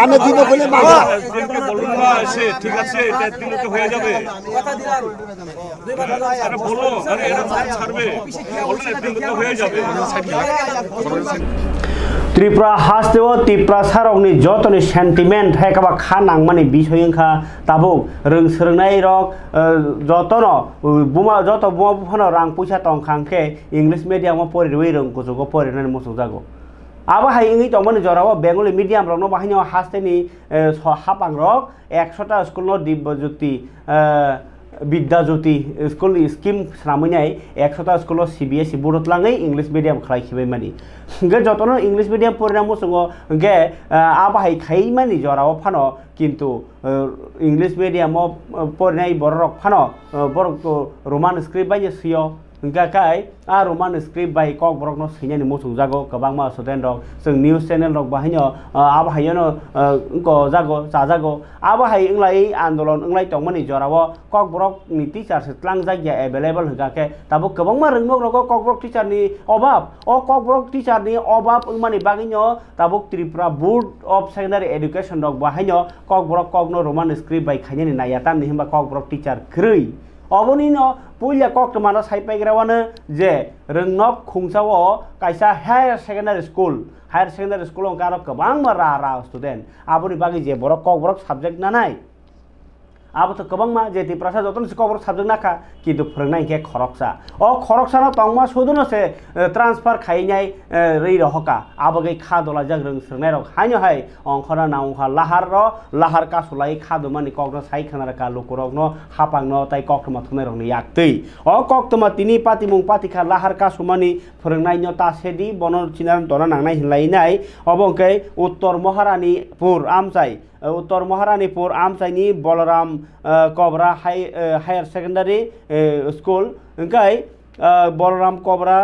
আমি দিব বলে বলুন না এসে ঠিক আছে এটা একদিন তো হয়ে যাবে আরে বলো আরে এটা ছাড়বে বলুন একদিন তো হয়ে যাবে ত্রিপুরা হাসতে ও ত্রিপুরা সারকনি যতনি সেন্টিমেন্ট হেকাবা খানাংমানি বিষয় খা তাবো রং সরংনাই রক যতন, বুমা, যত বুমা বুফানো রং পয়সা টংখাংকে ইংলিশ মিডিয়ামও পড়ে রং কুচুকো পড়ে মোসং যাগো আবো হাই ইংই তমনি জরাবো বেঙ্গলি মিডিয়াম রকনো বাহিনী হাস্তেনি হাপাং রক একশোটা school Dibyajyoti Vidya Jyoti school scheme সামনে একশোটা স্কুলও C B S C board লাগে ইংলিশ মিডিয়াম খাইখিবাই মানে। গে যতন ইংলিশ মিডিয়াম পরিণামও সঙ্গ গে আবাহাই খাই মানে জরাও ফানো কিন্তু ইংলিশ মিডিয়াম পরিণায় বড় রক ফানো বড় রোমান স্ক্রিপ্ট বাই সিও इंलिश मिडियामाव फरायनाय बर रक फानो बर रमान स्क्रिप्ट बायनो सियो गाकाय आ रमान स्क्रिप्ट बाय कक बरकनो सैनानि मोसौ जागो गोबां मा स्टुडेन्ट रक जों निउस चेनेल रक बाहायनो आबाहायनो इंको जागो जाजागो आबाहाय इंलाय आन्दोलन इंलाय तंमानि जराव कक बरकनि टिचार सेतलां जायगा एभेलेबल होगाके दाबो गोबां मा रोंमो रक कक बरक टिचारनि अभाब अ कक बरक टिचारनि अभाब इंमानि बागैनो दाबो Tripura board of secondary education रक बाहायनो कक बरक ककनो रमान स्क्रिप्ट बाय खायनानि नायातामनि होनबा कक बरक टिचार ग्रै अबनिनो पुलिया कक्टमानो साइपाइग्रावानो जे रोंनक खुंसाव कायसा higher secondary school higher secondary स्कुलाव गारो गोबां रा रा स्टुडेन्ट आबोनि बागै जे बरक कक बरक साबजेक्ट नानाय अब त गोबांमा जे त्रिपुरा जतन कबर साबजेक्ट नाखा किन्तु फोरोंनाय के खरकसा अ खरकसानो तंमा सुदुनसे ट्रान्सफार खायनाय रै रहका आबगै खादला जाग रों सोंनाय रक हायनो हाय अंखना नावहा लाहार र लाहार कासुलाय खादमानि कक्र साइ खानार का लुकुरकनो हापांनो ताइ कक्टमा थुनाय रकनि याक्तै अ कक्टमा तिनि पातिमुं पातिखा लाहार कासुमानि फोरोंनायनो तासेदि बन चिनार दना नांनाय हिनलायनाय अबंकै उत्तर महारानीपुर आमचाइ उत्तर Maharanipur आमचाइनि Balaram Kabra high higher secondary school ओंखाय Balram कबरा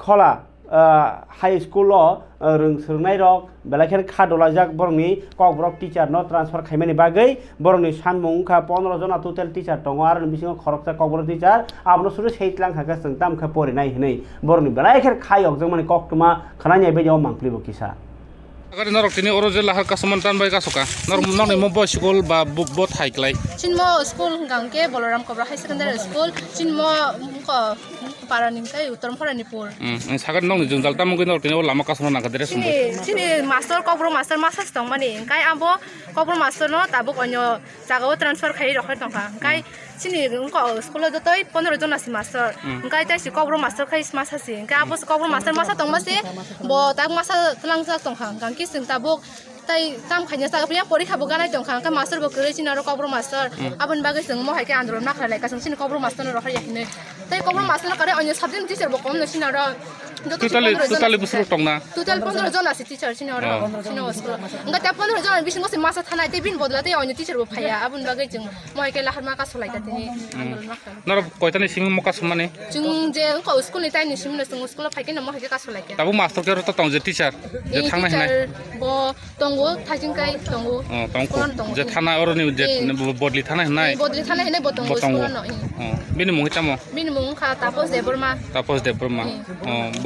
खला हाई स्कुलाव रों सोंनाय रक बेलाखेर खादलाजाक बरंनि कक बरक टिचार न ट्रान्सफार खायमानि बागै बरंनि सानमुंखा पन्द्र जना टटेल टिचार दङ आरो बिसिङाव खरकसा कक बरक टिचार आबनो सुरु सैतलां खाका जों तामखा परिनाय हनै बरंनि बेलाखेर खायक जों माने कक्टमा खानाय बायदियाव मांफ्लिबो किसा Agar ini orang ini orang jelah harus kasih mantan baik kasuka. Nor nor ni mau sekolah ba buk buat high class. Cina mau sekolah gang ke Bolorang Kobra High Secondary School. Cina mau muka para nih kayu utam para nipur. Hmm. Sekarang nong ni jual tak mungkin orang ini orang lama kasih mantan kat sini. Cina master kobra master master stong mana? Kayu ambo kobra master no tabuk onyo. Saya kau transfer kayu dokter tongka. Kayu chini ko school do toi 15 jon asi master kai tai si kobro master khai masasi kai abo kobro master masa tong masi bo tak masa tlang sa tong ka gangki sing tabuk তাই কাম খাইনা Saga পিয়া পরীক্ষা বো গানাই দং খাঙ্কা master বো করে চিনা ro কবর master আবন বাগে जों mo haike আন্দোলন না খালাই কাসং চিনি কবর মাস্টার ro খাই yakhine তাই কবর মাস্টার করে অন্য সাবজেক্ট টিচার বো কম নছিনা ro Tutali total total busruk tongna total 15 জন আছে টিচার সিনে অর সিনে স্কুল nga ta 15 জন বিশ মসে মাসা থানা তে বিন বদলাতে অন্য টিচার বো ফাইয়া আবুন বাগে জং মই কে লাহার মাকা সলাই তা তিনি নর কয়তানি সিম মকা সমানে জং যে ক স্কুল নি তাই নি সিম না স্কুল ফাইকে না মই কে কা সলাই কে তাপস দেবরমা তাপস দেবরমা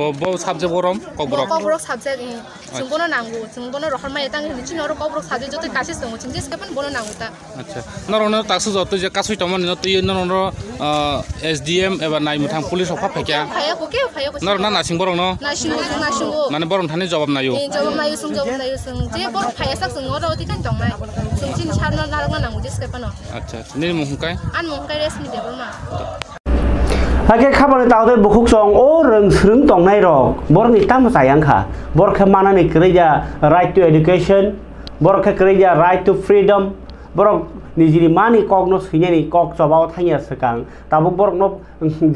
ও বৌ চাবজে গৰম কবৰক কবৰক চাবজে চিংগনো নাঙো চিংগনো ৰখন মাৰি এটা নিচিন আৰু কবৰক চাবজে যদি কাছে চিং চিংগে কেপন বনো আচ্ছা নৰ অনৰ যত যে কাছ তমন নতি নৰ এছ ডি এম নাই মুঠাং পুলিচ অফা ফেকিয়া নৰ না নাচিং বৰং ন নাচিং নাচিং মানে বৰং থানে জবাব নাইও জবাব নাইও চিং জবাব নাইও চিং যে বৰ ফাইয়ে চাক চিং অতি কেন তমাই চিং চিং চাৰ নৰ নাৰ নাঙো যে কেপন আচ্ছা নিৰ মুহকাই আন মুহকাই ৰেছ নি দেৱ মা Debbarma Hake khabani tawde bukuk song o reng sreng tong nai rok bor ni tam sayang kha bor khe mana ni kreja right to education bor khe kreja right to freedom bor নিজের মানি cock ন সৈনানি cock চবাও Thaiya সেকাং তাবো বরক ন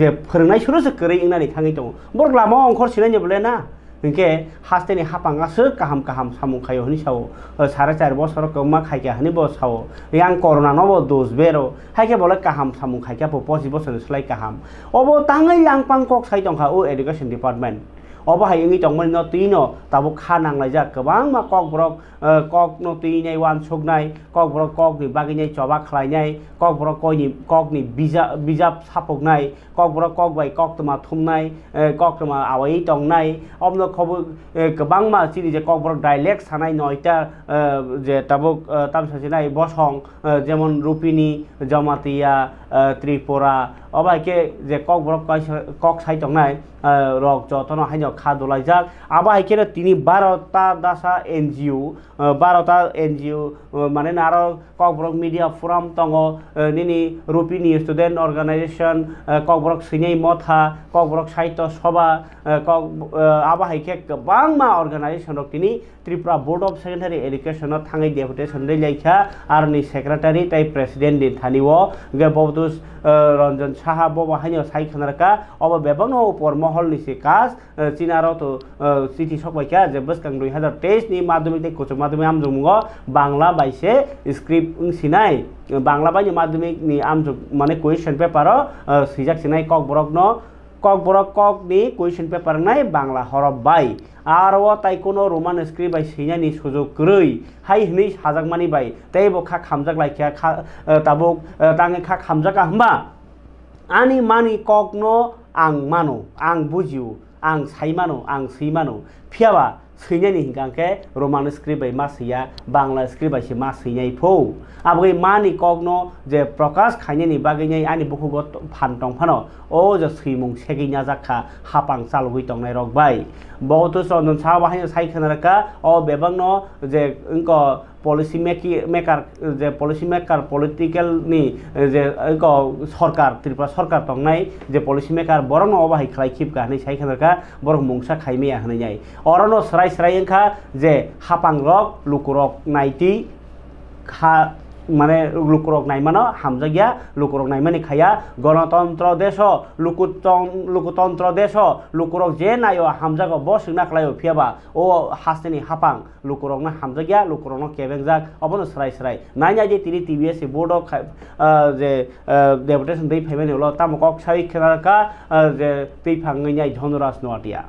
যে फोरोंनाय सुरु करै इंनानै थाङै दङ बरक लामा अंखर सिनाय बले ना हिंके हास्तेनि हापांगासो काहाम काहाम सामुं खायो हनि सावो सारे चार बसर कमा खाइका हनि बो सावो यां कोरोना नबो दोस बेरो हाइके बोले काहाम सामुं खाइका पो पचि बसर स्लाइ काहाम अबो ताङै यांपां कक साइ दंखा ओ education department ở obo hai ngi tong mani no tui no tabo khanang lai jak kabang ma kok borok kok no tui nei wan sok nai kok borok kok ni bagi nei choba khlai nai kok borok koi ni kok ni bija bijap sapok nai kok borok kok bai kok tuma thum nai ấy tuma này, tong nai omno khobu kabang mà chini je kok borok dialect này sanai noita je tabo tam sasinai bosong jemon rupini jamatia tripura. Obai ke je kok borok kok sai tong nai rok jotono hanyo খাদলাইজাক আবাহিকের তিনি বারোটা দাসা NGO বারোটা NGO মানে আরও কক্রক media forum তঙ নিনি রুপিনি student organisation কক্রক সিনেই মথা কক্রক সাহিত্য সভা cock আবাহিকে বাংমা অর্গানাইজেশনক তিনি Tripura board of secondary education Than deputation লেখা আর নি সেক্রেটারি তাই প্রেসিডেন্ট দি থানিও গে রঞ্জন সাহা ববাহানি সাইখানারকা অব বেবন উপর মহল নিশে কাজ। চীনার তো চিঠি সবাইকা যে বসকাং দুই হাজার তেইশ নি মাধ্যমিক কোচক মাধ্যমিক আমজুমুগ, বাংলা বাইসে স্ক্রিপ্ট সিনাই বাংলা বাইনি মাধ্যমিক নি আমজুক মানে কুয়েশন পেপার সিজাক সিনাই কক বরগ্ন কক বড় কক নি কুয়েশন পেপার নাই, বাংলা হরব বাই। আর ও তাই কোনো রোমান স্ক্রিপ্ট বাই সেইনানি সুযোগ করই। High হিনি সাজাকমানি by. তাই বখা খামজাক লাইখিয়া খা তাবক তাঙে খা খামজাকা হম্বা আনি মানি কক ন, আং মানো, আং বুঝিও, আং সাইমানো আং সৈমানো ফিয়াবা সৈনানি হিংকাকে রোমান স্ক্রিপ্ট মা সৈয়া বাংলা স্ক্রিপ বাইসে মা সৈনাই ফৌ আবগে মানি কগ্নো যে প্রকাশ খাইনি বাকে আনি বহুগত ফান ফানো ও যে সৈমুং সেগিনা জাখা হাপাং চালগুই টংনাই রক বাই বহুত রঞ্জন সাহা বাহিনী সাইখানারকা ও বেবাংনো যে ইঙ্ক পলিসি মেকি মেকার যে পলিসি মেকার পলিটিক্যালনি যে সরকার, ত্রিপুরা সরকার টংনাই যে পলিসি মেকার বরং অবাহি খাই খিপকা হানি সাই খানকা, বরং মংসা খাইমে হানি যাই অরণ স্রাই স্রাই যে হাপাং রক লুকুরক নাইটি, খা মানে লোকরক নাই মানে হামজা গিয়া লোকরক নাই মানে খাইয়া গণতন্ত্র দেশ লোকতন্ত্র দেশ লোকরক যে নাই হামজাগ ব সিংনা খালাই ফিয়াবা ও হাসনি হাপাং লোকরক না হামজা গিয়া লোকরক না কেবেং যাক অবন স্রাই স্রাই নাই নাই যে তিনি টিভিএস বোর্ড যে ডেপুটেশন দেই ফাইবেন হলো তামক অকসাই খেলারকা যে, পেই ফাঙ্গাই নাই ধনরাজ নোয়াটিয়া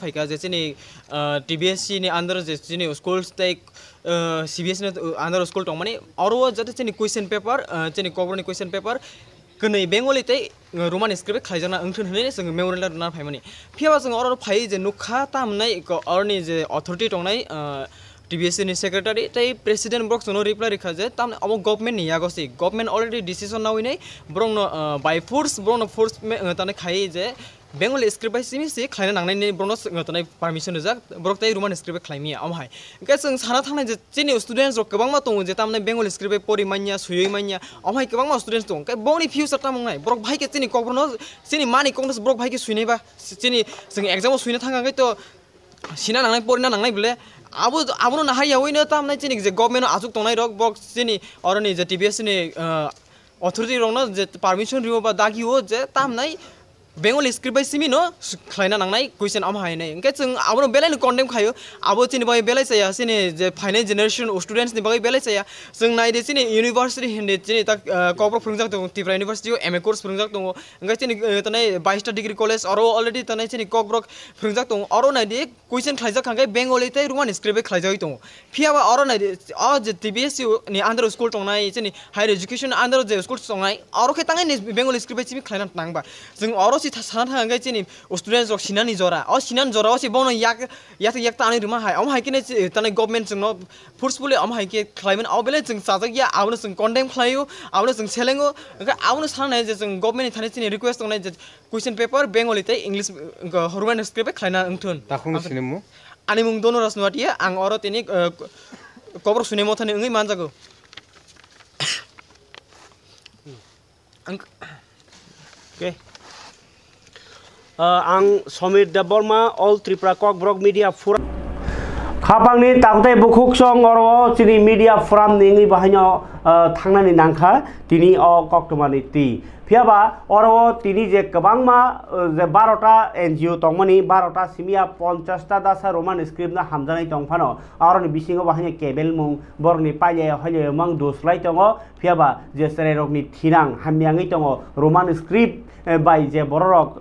फैका जैसे नहीं टी बी एस सी ने अंदर जैसे नहीं स्कूल टाइक सी बी एस सी ने अंदर स्कूल टॉक मानी और वो जैसे नहीं क्वेश्चन पेपर जैसे कवर ने क्वेश्चन पेपर गई बेंगली तई रोमान स्क्रिप्ट खाजाना ओंथन होने जो मेमोरियल रुना फैमानी फैबा जो और फाय जे नुखा ताम और जे authority talk T B S C secretary तई प्रेसीडेंट ब्रक जो रिप्लै रेखा जे तमें अब गवर्नमेंट नहीं आगे गवर्नमेंट अलरेडी डिसीजन नाई ब्रम बाई फोर्स ब्रम फोर्स तक खाई जे स्क्रिप्ट बाय सिमि सि खायना नांनायनि ब्रनो तनाय पारमिसन जा ब्रक ताइ रोमान स्क्रिप्ट खायमिया अमहाय ओंखाय जों साना थांनाय जे चिनि स्टुडेन्टस रक गोबां मा दङ जे तामने बेंगली स्क्रिप्ट परि मान्या सुयै मान्या अमहाय गोबां मा स्टुडेन्टस दं ओंखाय बनि फिउचार तामंनाय ब्रक भाइके चिनि ककरनो चिनि मानि कंग्रेस ब्रक भाइके सुयनायबा चिनि जों एग्जामाव सुयना थांगाखै तो सिना नांनाय परिना नांनाय बले आबो आबो नाहायावैनो तामनाय चिनि जे गभर्नमेन्ट आजुक दंनाय रक ब्रक चिनि अरनि जे टिबिएस नि अथरिटि रंनो जे पारमिसन रिव बा दागियो जे तामनाय बेंगली स्क्रिप्ट बाय सिमि नो? खायना नांनाय कुइसन आम हायनाय ओंखाय जों आबो बेलायनो कन्डेम खायो। आबो चिनि बाय बेलाय जाया चिनि जे फाइनाल जेनेरेशन स्टुडेन्ट्स नि बागै बेलाय जाया जों नायदे चिनि इउनिभार्सिटि हिन्दी ता कबर फोरोंजाक दङ त्रिपुरा इउनिभार्सिटियाव एम ए कोर्स फोरोंजाक दङ। ओंखाय चिनि तनाय बाइसटा डिग्री कलेज अरो अलरेडि तनाय चिनि ककब्रक फोरोंजाक दङ। अरो नायदे कुइसन खायजाक खांगाय बेंगली ताय रुमान स्क्रिप्ट खायजाक दङ। फियाबा अरो नायदे अ जे टिबिएस नि आन्दार स्कुल दंनाय चिनि हायर एजुकेशन आन्दार जे स्कुल दंनाय अरो खे ताङै बेंगली स्क्रिप्ट सिमि खायना नांबा जों अरो অচি থাকে চিনি ষ্টুডেণ্ট যাওক চিনা নিজৰা অ চিনা নিজৰা অচি বন ইয়াক ইয়াত ইয়াক টানি ৰুমা হাই অম হাইকিনে তাৰমানে গভমেণ্ট যোন ফৰ্চফুলি অম হাইকে খেলাইমেন আৰু বেলেগ যোন চাজক ইয়াক আপুনি যোন কণ্ডেম খেলায়ো আপুনি যোন চেলেং আপুনি চানাই যে যোন গভমেণ্ট থানে চিনি ৰিকুৱেষ্ট দিয়ে যে কুৱেশ্যন পেপাৰ বেংগলীতে ইংলিছ হৰুমান স্ক্ৰিপে খেলাইনা নোথোন আনি মোক দৌন ৰাজ নোৱাটিয়ে আং অৰ তিনি কবৰ চুনে মথানে ইমান মান যাগ Okay. आं समीर देबबर्मा अल त्रिपुरा ककब्रक मिडिया फुरा खाबांनि ताकताय बुकुक सं अर चिनि मिडिया फुराम निङि बाहायनो थांनानै नांखा तिनि अ कक्टमानि ति फियाबा अर तिनि जे गोबांमा जे बार'टा एन जि अ दंमोनि बार'टा सिमिया पन्सासटा दासा रमान स्क्रिप्ट हामजानाय दंफानो अरनि बिसिङाव बाहायनो केबेल मुं बरनि पाइलायाव हायनो मां दोस्लाय दङ फियाबा जे सेरेरकनि थिनां हामियाङै दङ Raman script bai je borok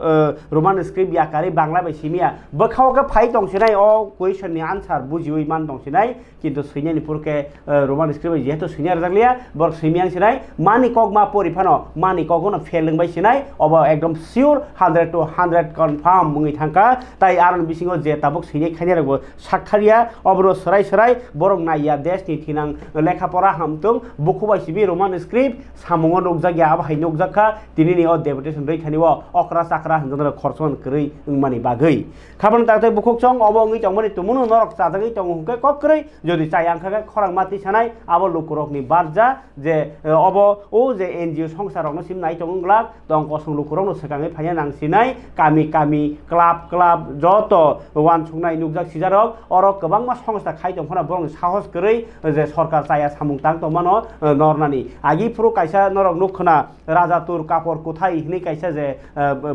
roman script ya kari bangla bai simia bakhaw ga phai tong sinai o question ni answer bujiwi man tong sinai kintu sinani purke roman script jehetu sinar jaglia bor simian sinai mani kogma porifano mani kogono feling bai sinai obo ekdom sure 100 to 100 confirm mungi thangka tai aron bisingo je tabuk sinai khani ragbo sakharia obro sarai sarai borok naiya desh ni thinang lekha pora hamtung bukubai sibi roman script samungo nokjagya abhai nokjakha tinini o devotation khaniwa okra sakra hangdana khorson krei ngmani bagai khaban ta te bukhuk chong obo ngi chong mani tumunu norok sa dagi chong hungke kokre jodi chai ang khage khorang mati sanai abo lukurok ni barja je obo o je ngo songsarok no sim nai chong glak dong ko sung lukurok no sekange phaya nang sinai kami kami club club joto wan chungnai nukjak sijarok orok kobangma songsta khai chong khona borong sahos krei je sorkar chaya samung tang tomano nornani agi pro kaisa norok nukhna rajatur kapor kothai hne kaisa কাইছে যে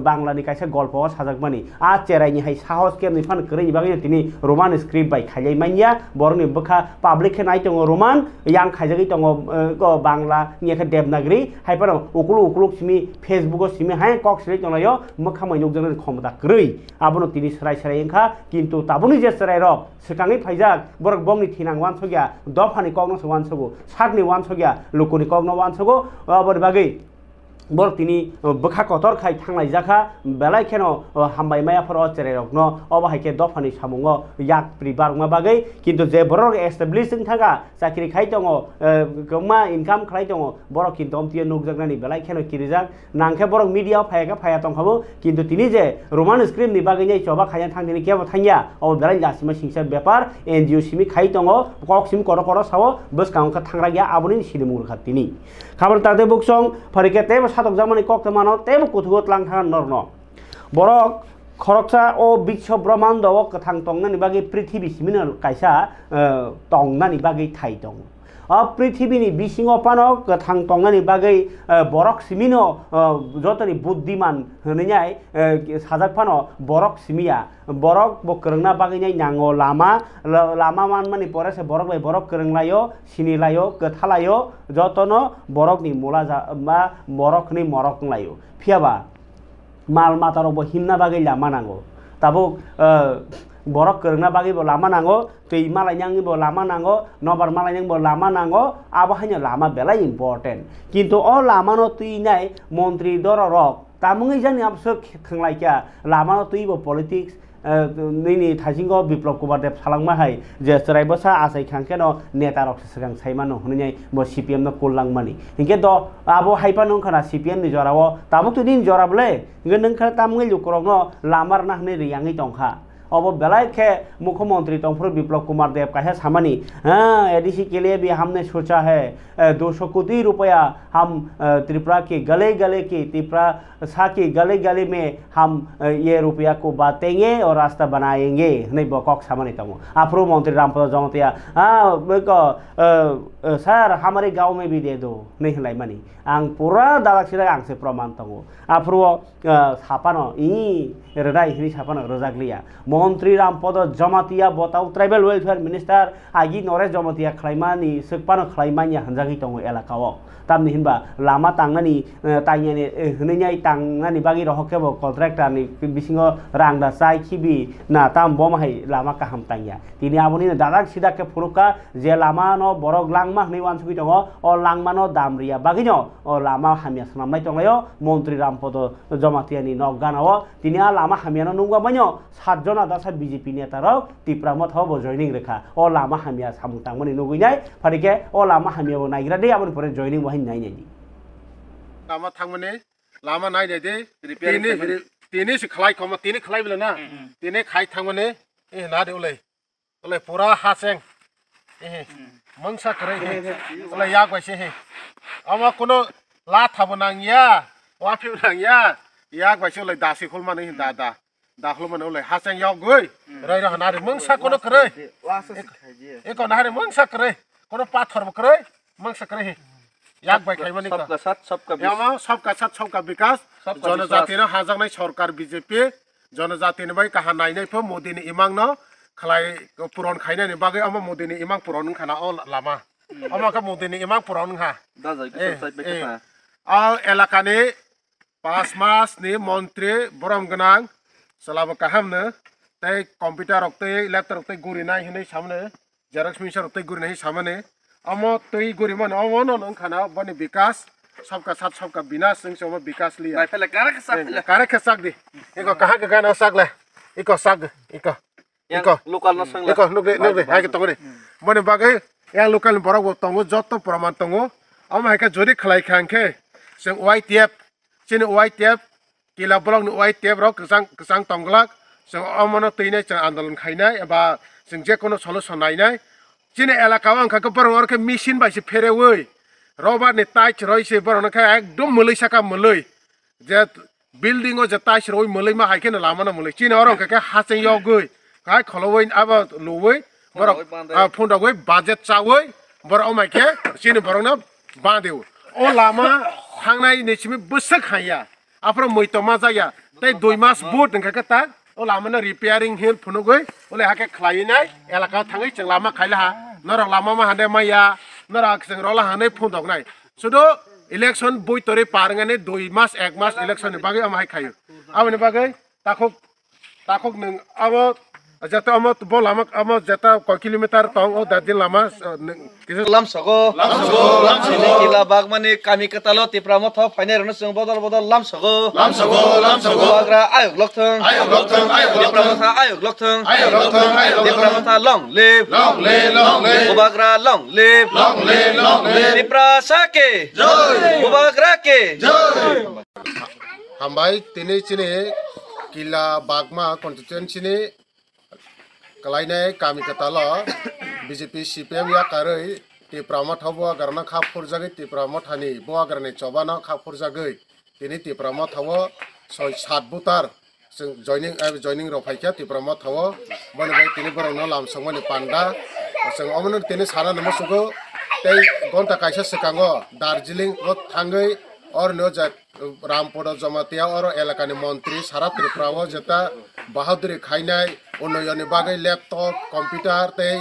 বাংলানি কাইছে গল্প সাজাকমানি আ চেরাইনি high সাহস কে নিফান করে ইবাগে তিনি Roman script by খাইলাই মাইয়া, বরনি বখা public খে নাই তঙ্গ রোমান ইয়াং খাইজাগি তঙ্গ বাংলা নিয়ে দেবনাগরি হাইপার উকলু উকলুক সিমি ফেসবুক সিমি হাই কক সিলাই তঙ্গয় মখা মাইনুক জন ক্ষমতা করই আবনো তিনি সেরাই সেরাই এংখা, কিন্তু তাবনি যে সেরাই রক সেকাঙি ফাইজাক বরক বংনি থিনাং ওয়ান সগিয়া দফানি কক কগ্ন ওয়ান সগো সাকনি ওয়ান সগিয়া লুকুনি কগ্ন ওয়ান সগো আবার বাকি सगिया दफानि कगनो वान सगो सातनि वान सगिया लुकुनि कगनो वान सगो अबर बागै बर तिनि बोखा कतर खाइ थांनाय जाखा बेलाय खेन हामबाय मायाफोर चेरे रकनो अबाहायके दफानि सामुङो याक प्रि बारंमा बागै किन्तु जे बर एस्टाब्लिशिं थागा चाकरि खाइ दङ गोमा इनकाम खालाय दङ बर किन्तु अमतिया नुकजागनानि बेलाय खेन किरिजाक नांखे बर मिडियाव फायाखा फाया दंखाबो किन्तु तिनि जे रमान स्क्रिप्टनि बागै नै चबा खाया थांदिनि केबो थांया अब बेलाय दासिमा सिंसा बेपार एनजिअ सिमि खाइ दङ ककसिम कर कर 사독자만이 꼭그만어 때문 고두고 랑탕한 너르노 보럭 খরকসা ও বিশ্ব ব্রহ্মাণ্ড ও থাং টংনানি বাকি পৃথিবী সিমিনাল কাইসা টংনানি বাকি ঠাই দङ पृथ्वीनि बिसिङाव पानो थांटंनायनि बागै बरक सिमिनो जतनि बुद्धिमान होनाय साजाक पानो बरक सिमिया বরক বকরংনা বাগিনাই নাঙো লামা লামা মান মানে পরে সে বরক লাই বরক করংলায়ও সিনিলায়ও কথালায়ও যতন বরকনি মোলা যা বা বরকনি মরকলায়ও ফিয়াবা, মাল মাতারবো হিন্না বাগিলা মানাঙ্গো তাবো বৰক কৰঙা বাগিব লামা নাঙ তুই মালাই নাঙিব লামা নাঙ নবাৰ মালাই নাঙিব লামা নাঙ আবাহানি লামা বেলাই ইম্পৰ্টেণ্ট কিন্তু অ লামান তুই নাই মন্ত্ৰী দৰক তামুঙেই জানি আপচোক খেংলাইকা লামান তুইব পলিটিক্স নৈনি থাইসিংগ বিপ্লৱ কুমাৰ দেৱ চালংমাহাই জ্যেষ্ঠ ৰাই বছা আছে খাংকে ন নেতাৰক চিগাং চাইমান নুশুনিনাই ব চি পি এম ন কুলাংমানি সেনেকে দ আবো হাইপা নোখানা চি পি এম নিজৰাব তামোকটো দিন জৰাবলে নোখানে তামুঙে লোকৰক ন লামাৰ না হেৰি ৰিয়াঙেই টংখা अब बेलायखे मुख्यमंत्री तंफुर विप्लव कुमार देव का है सामानी। हाँ एडीसी के लिए भी हमने सोचा है दो सौ कोटी रुपया हम त्रिपुरा के गले गले की, त्रिपुरा सा के गले गले में हम ये रुपया को बांटेंगे और रास्ता बनाएँगे। नहीं, बकॉक सामानी तंगो अफ्रो मंत्री रामपद जमतिया हाँ सर, हमारे गाँव में भी दे दो। नहीं हलाई मानी। आं पूरा दादा सिरा आं से प्रमाण तंगो अफ्रो सापानो इ रदाय हिनी सापानो रजागलिया Menteri Rampodo Jamatia Botau Tribal Welfare Minister Agi Nores Jamatia Klaimani Sekpano Klaimani Hanzaki Tongu Ela Kawo Tam Nihin Ba Lama Tangani Tanya Ni Hnenya Tangani Bagi Roho Kebo Kontraktor Ni Bisingo Rang Dasai Kibi Na Tam Bom Lama Kaham Tanya Tini Abuni Na Dadak Sida Ke Puruka Je Lama No Borog Langma ni Wan Suki Tongo O Langma No Damria Bagi Nyo O Lama Hamia Senamai Tongo Yo Menteri Rampodo Jamatia Ni Nogana Wo Tini Lama Hamia No Nungga Banyo Sajona আদাসার BJP নেতারাও টিপ্রা মত হব joining রেখা অ লামা হামিয়া সামুং তাংমানি নগুইনাই ফারিকে অ লামা হামিয়াও নাইগ্রা দেই। আমন পরে জয়নিং মহিন নাই নাই লামা থাংমানি লামা নাই নাই দেই। তিনি তিনি সে খলাই কম তিনি খলাই বলে না। তিনি খাই থাংমানি এ না দে ওলে ওলে পুরা হাসেং এ মংসা করে হে। ওলে ইয়া কইছে হে। আমা কোন লা থাবো নাঙ্গিয়া ওয়াফিউ নাঙ্গিয়া ইয়া কইছে ওলে দাসি খোল মানে দা dakhlo mana ulai haseng yau gui rai rai hanari mangsa kono krai eko nahari mangsa krai kono pathor ma krai mangsa krai yak bai khai mani सबका साथ सबका विकास यामा सबका साथ सबका विकास जनजाति न हाजक नै सरकार बीजेपी जनजाति न bai kaha nai nai pho modi ni imang no khlai puron khaina ni bagai ama modi ni imang puron khana o lama ama ka modi ni imang puron ha da jai ke sai be ka a elakani 5 मासनि मन्त्रि ब्रह्म गोनां selama kahamne tai computer okte laptop okte gurina hinai samne xerox machine okte gurina hi samne amo tei guriman amo non on khana bani vikas सबका साथ सबका विनाश संग से विकास लिया पहले कारक साग कारक साग दे एको कहां के गाना साग ले एको साग एको एको लोकल न संग एको नुक नुक दे हाके तंगरे मने बागे या लोकल बरग तंगो जत प्रमाण तंगो हम हाके जोरी खलाई खांखे से YTF chin YTF kila bolong nu wai te bro ksang ksang tonglak sing omono tine chang andolon khainai ba sing je kono solution nai nai chine elaka wang ka borong or ke machine bai se phere wei robar ni tai chroi se borong ka ekdom mulai saka mulai je building o je tai chroi mulai ma hai ke na lamana mulai chine orong ka ka haseng yo goi kai kholoi aba lowei borong phun dogoi budget chawei borong ma ke chine borong na ba deu o lama hangnai ni chimi busak khaya আপর মইতমা যাইয়া তাই দুই মাস বুট নংকা তা ও লামানা রিপেয়ারিং হিল ফোন গই ওলে হাকে খ্লাইনাই এলাকা থাঙই जों লামা খাইলা হা নরং লামা মা হানে মাইয়া নরা जों রলা হানে ফোন দগনাই শুধু ইলেকশন বই তরে পারঙানে দুই মাস এক মাস ইলেকশন বাগে আমাই খাইও আমি বাগে তাকক তাকক নং जता अम बो लामा अम जता क किलोमिटर तङ ओ दादिन लामा लाम सगो। लाम सगो। लाम सगो। किला बाग माने कामी कतालो तिप्रा म थ फाइनर न संग बदल बदल लाम सगो। लाम सगो लाम सगो। आग्रा आयो लखथङ आयो लखथङ आयो तिप्रा म थ आयो लखथङ आयो लखथङ आयो तिप्रा म लङ लिभ लङ ले लङ ले। ओबाग्रा लङ ले लङ ले लङ ले। तिप्रा साके। जय। ओबाग्रा के। जय। हम भाई तिने चिने किला बागमा कॉन्स्टिट्यूएंसी ने kalainai kami katalo BJP CPM ya karai ti prama thawa garna kha furjagi ti prama thani boa garne chobana kha furjagi tini ti prama thawa soi sat butar जों जयनिं जयनिं रौ फाइखा ti prama thawa bani bai tini borong no lam sangmani panda जों अमनो tini sara namo sugo tei gonta kaisa sekango darjeeling ro thangai और no जा रामपुर जमातिया और एलाकानि मन्त्री सारा त्रिपुराओ जेता बाहादुरी खाइनाय उन्नयननि बागै laptop computer तै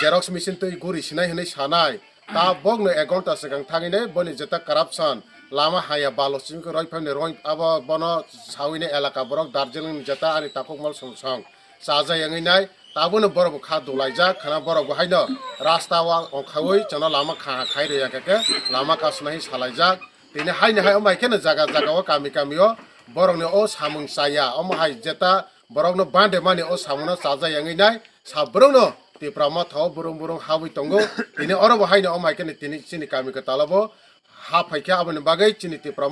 जेरक्स मेसिन तै गुरि सिनाय हनै सानाय ता बगनो एक घन्टा सिगां थाङैनो बनि जेता कारापसन लामा हाया बालसिमखौ रयफांनि रय अब बन साविनि एलाका बरक दार्जिलिं जेता आनि ताककमाल संसं जाजायङैनाय ताबोनो बरफ खा दुलायजा खाना बरफ हायनो रास्ता वा अंखावै चना लामा खा खाइरैया के लामा कासनाय सालायजाक তিনি হাই নাহাই অমাই কেন জাগা জাগাও কামি কামিও बरौने अ साम चाहिँ अेता बर बे साम चाहिँ न सब्रो न तिप्रामाङ बरौँ हाइटङ दिन अरब है चिनी कमीको तालाबो हाफाख्या अब बगै चिनी तिप्र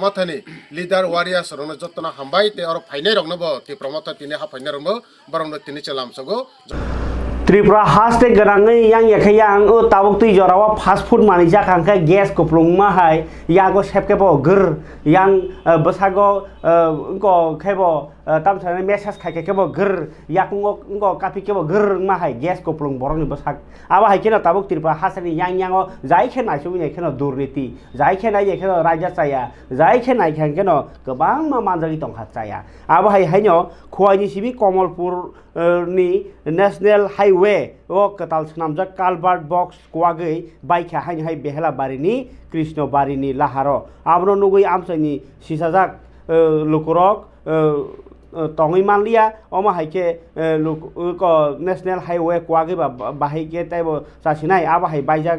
मिडार वरिया सरो जत्न हामी त्यो अरब फैन ने तिनि चलाम सगो त्रिपुरा हास्ते गनांगै यांग याखै यांग ओ ताबुक तुइ जरावा फास्ट फ़ूड मानि जाखांखै गैस कोप्लुंगमा हाय यागो सेपकेबो गर यांग बसागो खेबो ko khebo tamsane message khaike kebo gr yakungo ngo kapi kebo gr ma hai gas kuplung boroni basak aba hai kena tabuk Tripura हास्ते yang yango jai khenai subini kheno durniti jai khenai je kheno raja chaya jai khenai khen kheno gobang ma manjagi tongkha chaya aba hai haino khwaini sibi Kamalpur नि national highway ओ कताल सनामजा कालबार्ट बक्स कुवागै बाइखा हाइन high Behala बारिनि कृष्ण बारिनि लाहारो आमनो नुगै आमसाइनि सिसाजाक लुकुरक तोंगई मान लिया ओम हाइके को national highway कुआगे बाहाई के तब सासिनाय अब high बाइजा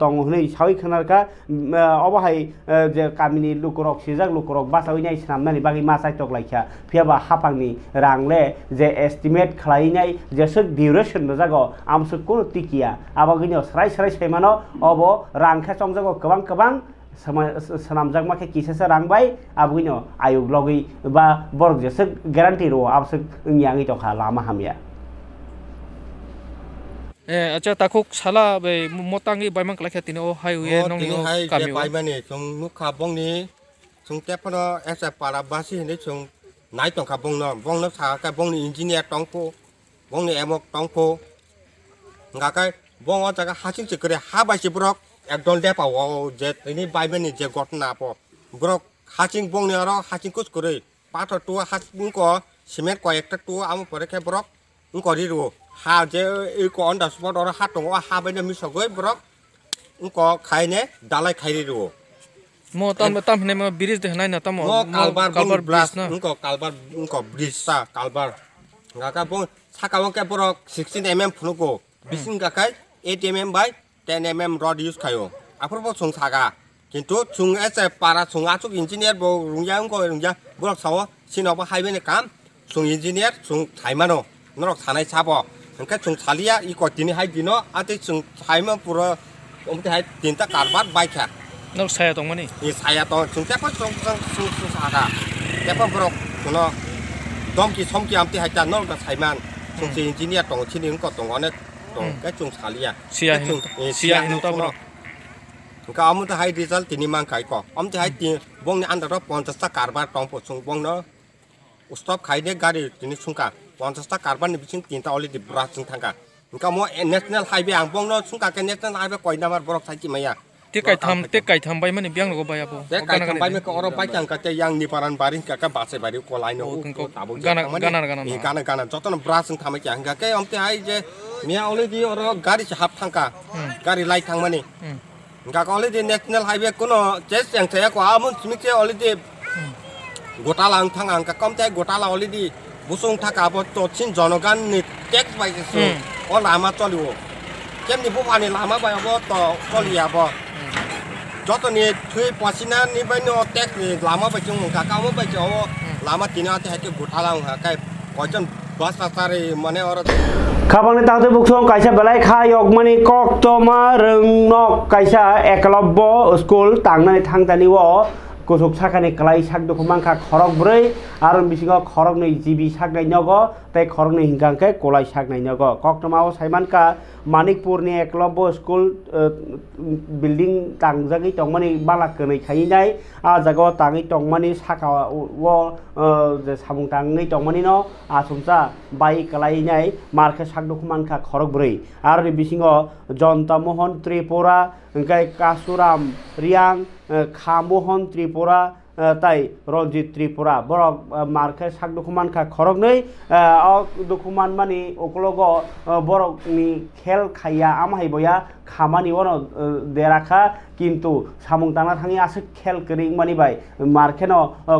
तोंग हनै सावै अब हाई जे कमी लुकरक सिजाक लुकरक बासावैनाय सामनानै बागै मासाय टक लाइखा फियाबा हाफांनि रांले जे एस्टिमेट खलायनाय जेसो ड्यूरेशन जागो आमसो कुन टिकिया आबागिनि स्राय स्राय सैमानो अब रांखा चंगजागो गोबां गोबां सनामजाकमाखे किसेसा रांबाय आबगिनो आयुग लगै बा बर्ग जेसो गारंटी रो आबसो यांगि तखा लामा हामिया। ए अच्छा ताखो साला बे मोतांगि बायमां क्लाखे तिनो ओ हाय हुए नंगि कामि बायमानि जों मुखा बंनि जों तेपनो एसे पारा बासि हिने जों नाय तंखा तो बंनो बंनो साखा बंनि इंजिनियर तंखो बंनि एमक तंखो ngakai bong o jaga hasin sikre ha ba si brok একদল দেখা পাওঁ বাই বাই যে ঘটনা পাওঁ হাচিং বংনি আৰু হাচিং কোচ কৰে পাথৰ টু হাচিং ক কয় একটা টু আমাৰ পৰীক্ষা বৰক কৰি হা যে এই ক অন্ধাৰ স্পট আৰু হা টঙ বাইনে মিছ গৈ বৰক দালাই খাই ৰ কালবাৰ বং চাকা বংকে বৰক এম এম ফুনুকো বিশ্বিন M by by 10 mm rod use khayo apur bo chung saga কিন্তু chung ese para chung achuk engineer bo rungya ngko rungya borok sawo sino bo haibe ne kam chung engineer chung thaimano norok thanai sabo engka chung salia i ko tini hai dino ate chung thaima pura omte hai tinta karbar baikha nok saya tong mani ni saya to chung te pa chung chung chung chung saga te pa borok kuno dom ki som ki amti hai tan norok thaiman chung sia Ka chung eh, hin ta to bro ka amu ta hai result tini mang kai ko om te hai ti bong ni andar 50 ta karbar tong po chung bong no stop khai de gari tini chungka 50 ta karbar ni biching tinta di bra chung thangka ka mo national highway ang bong no chungka ke national highway koi namar borok thai ki maya te kai tham te kai tham bai mani biang lo bai abo te kai tham bai me ko oro bai chang ka te yang ni paran barin ka ka base bari ko lai no ko tabo gana gana gana ni gana gana joton bra chung thamai chang ka ke om te hai je mia already oro gari cha hap thangka gari lai thang mani ka ka already national highway kono je chang te ko amun chimi che already গোটা লাং থাং আং কম তাই গোটা লা already বুসুং থাকা ব তো চিন জনগান নি যত নি থুই পছিনা নি বাই নো টেক্স নি লামা জং কা কামো বাই জ লামা তিনা তে হাকে গোটা লাং হা কাই কয়জন বাস সাসারে মানে অর খাবাংনি তাহতে বুকসং কাইসা বেলাই খায়কমানি কক তমা রং nok kaisa ekলব্য স্কুল তাংনানি থাংতানি ও kalai sak duku mangka khorok broi aro bisingo khorok ni jibi sak nai nyogo tei khorok ni hingkangke kolai sak nai nyogo koktoma o saimanka manikpur ni Ekalavya school building tangjagui tongmani bala kanai khayinai a jaga o tangui tongmani saka o je samung tangui tongmani no asumsa bai kalainai marke sak duku mangka khorok broi aro ni bisingo jonta mohan tripura hingkai kasuram riang খামোহন Tripura তাই রঞ্জিত ত্রিপুরা বরক মার্কে সাক দুখুমান খা খরক नै দুখুমান মানি অকলগ 가만히 원어 내라카 কিন্তু সামুং টানা থাঙি আসে খেল করিং মানে by. মার্কেন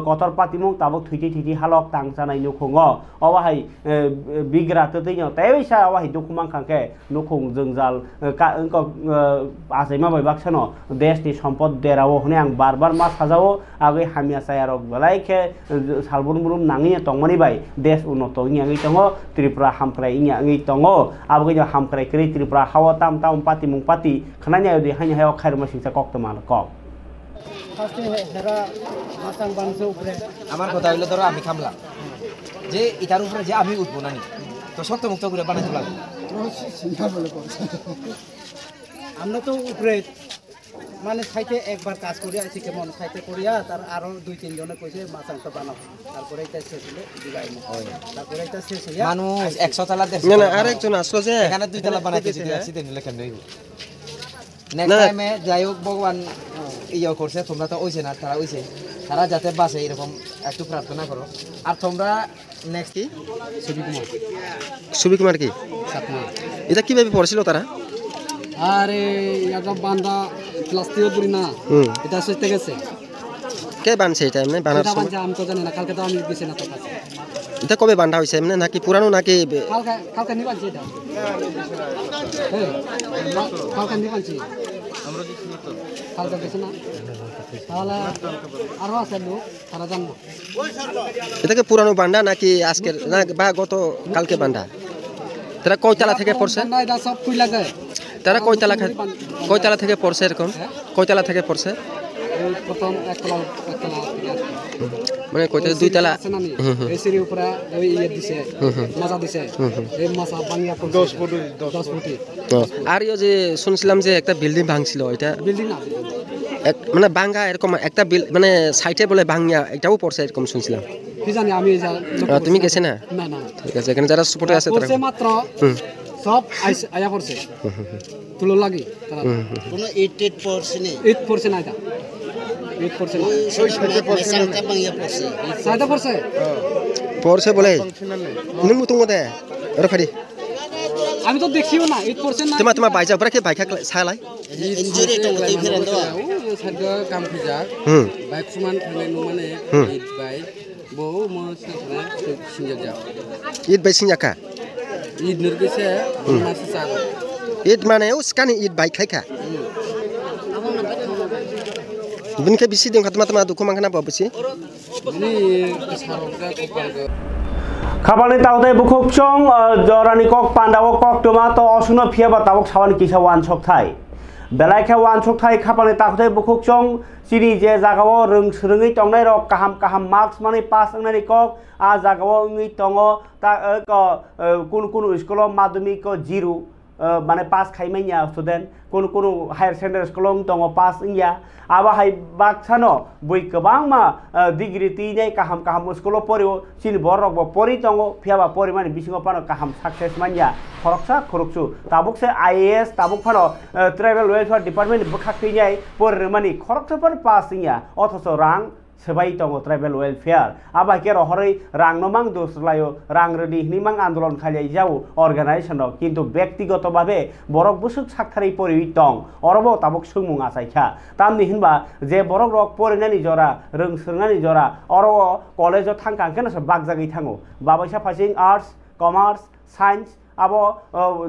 কতর পাতিম তাব থুইটি থিটি হালক তাং জানাই নুখুঙ্গ অবাহাই বিগ্রা তৈন তাই বৈসা অবাহাই দুখুমাং খাঙ্কে নুখুং জঞ্জাল আজাইমা বাই বাকসানো দেশনি সম্পদ দেরাও হনে আং বারবার মা সাজাও আগে হামিয়া সায়ারক বেলাই খে সালবন বুরুম নাঙিয়ে টংমানি বাই। দেশ উন্নত ইংয়াঙি তঙ ত্রিপুরা হামক্রাই ইংয়াঙি তঙ আবগে হামক্রাই করি ত্রিপুরা হাওয়া তাম তাম পাতিম mung pati khana nya yodi hanya hayo khair masing sa kok tamal kok আমার কথা হইল ধরো আমি খামলাম। যে এটার উপরে যে আমি উঠবো না তো শক্ত মুক্ত করে বানাইতে লাগবে আমরা তো উপরে মানে সাইতে একবার কাজ করিয়া আছি কেমন সাইতে করিয়া তার আরও দুই তিনজনে কইছে মাছাংস বানাবো তারপরে এটা শেষ হলে দিবাই তারপরে এটা শেষ হইয়া মানুষ একশো তালা দেড়শো না, আসলো যে। এখানে দুই তালা বানাইতে কেমন নেক্সট টাইমে যাই হোক ভগবান ইয়ে করছে তোমরা তো ওইছে না তারা ওইছে। তারা যাতে বাসে এরকম একটু প্রার্থনা করো। আর তোমরা নেক্সট কি? ছবি কুমার। সুবি কুমার কি? সাতমা এটা কীভাবে পড়ছিল তারা? আরে ইয়াটা বান্দা ক্লাস থ্রি না। এটা সইতে গেছে। কে বানছে এটা? এমনি বানার এটা বানছে আমি তো জানি না কালকে তো আমি গেছি না তোর কাছে। এটা কবে বান্ধা হয়েছে এমনি নাকি পুরানো নাকি কালকে কালকে নিবানছি এটা। কালকে নিবানছি কালকে গেছে না? তাহলে আরও আছে লোক তারা জানব। এটাকে পুরানো বান্ধা নাকি আজকের না বা গত কালকে বান্ধা তারা কয়তলা থেকে পড়ছে? তারা কয়তলা কয়তলা থেকে পড়ছে এরকম? কয়তলা থেকে পড়ছে? মানে কয়তলা দুইতলা আছে না নি? হুম হুম। এই সিঁড়ির উপরে ওই ইয়ে দিছে। মাজা দিছে। এই মাজা ভাঙিয়া পড়ছে। দশ ফুটি দশ ফুটি। তো আর ইয়ে যে শুনছিলাম যে একটা বিল্ডিং ভাঙছিল এটা বিল্ডিং না। এক মানে বাঙ্গা এরকম একটা বিল মানে সাইটে বলে ভাঙিয়া এটাও পড়ছে এরকম শুনছিলাম। কি জানি আমি যা- তুমি গেছে না? না না। ঠিক আছে এখানে যারা সুপোর্টে আছে তারা মাত্র সব আইস- আয়া হুম। তুলো লাগি তারা। কোনো এইট এইট পড়ছে নেই এইট পড়ছে না এটা। পড়ছে বলে নিমু তুমি দে রখারি আমি তো দেখছিও না এইট পার্সেন্ট তোমার তোমার বাইজা পরে কি বাইক সালাই ইনজুরি তো মতে ফেরেন দাও ও সাদ কাম খোঁজা হুম বাইক সমান থালে মানে ইট বাই বহু মো সাথে সিনজা যাও ইট বাই সিনজা কা ইট নুর গেছে মাস সাগ ইট মানে ও স্কানি ইট বাইক খাইকা Bunkah bisi dengan teman-teman dukung makan apa bisi? Ini খাবারনি তাওতে বুকুক চং জরানি কক পান্ডাও কক টমাটো অসুন ফিয়াবা তাবক সাওয়ানি কিসা ওয়ান সক থাই বেলাই খে ওয়ান সক থাই খাবারনি তাওতে বুকুক চং চিনি যে জাগাও রং সরঙ্গি টংনাই রক কাহাম কাহাম মার্কস মানে পাস নানি কক আ জাগাও ইঙ্গি টঙ্গ তা কোন কোন স্কুল মাধ্যমিক জিরো माने पास खाइमाइया स्टुडेन्ट कुनु कुनु हायर सेकेन्डारि स्कुलाव दङ पास इया आबा हाय बाक्सानो बै गोबां मा डिग्री तिनै काहाम काहाम स्कुलाव पढ्यो सिनि बरकबो परि दङ फियाबा परि माने बिसिङाव पानो काहाम साक्सेस मानिया खरकसा खरकसु ताबुकसे आइएएस ताबुक फानो ट्राइबेल वेलफेयार डिपार्टमेन्ट बोखाखैनाय परि माने खरकसाफोर पास इया अथस रां সবাই তঙ্গ ট্রাইবেল ওয়েলফেয়ার আবাকে রহরই রাংনমাং দোসলায়ও রাংরনি হিনিমাং আন্দোলন খালিয়াই যাও অর্গানাইজেশন কিন্তু ব্যক্তিগতভাবে বরক বুসুক সাক্ষারি পরিহিত দং অরব তাবক সুমুং আসাইখা তামনি হিনবা যে বরক রক পড়ে জরা রং রংসরনানি জরা অরব কলেজও থাঙ্কাঙ্কেন বাগজাগি থাঙ্গো বাবাইসা passing arts commerce science abo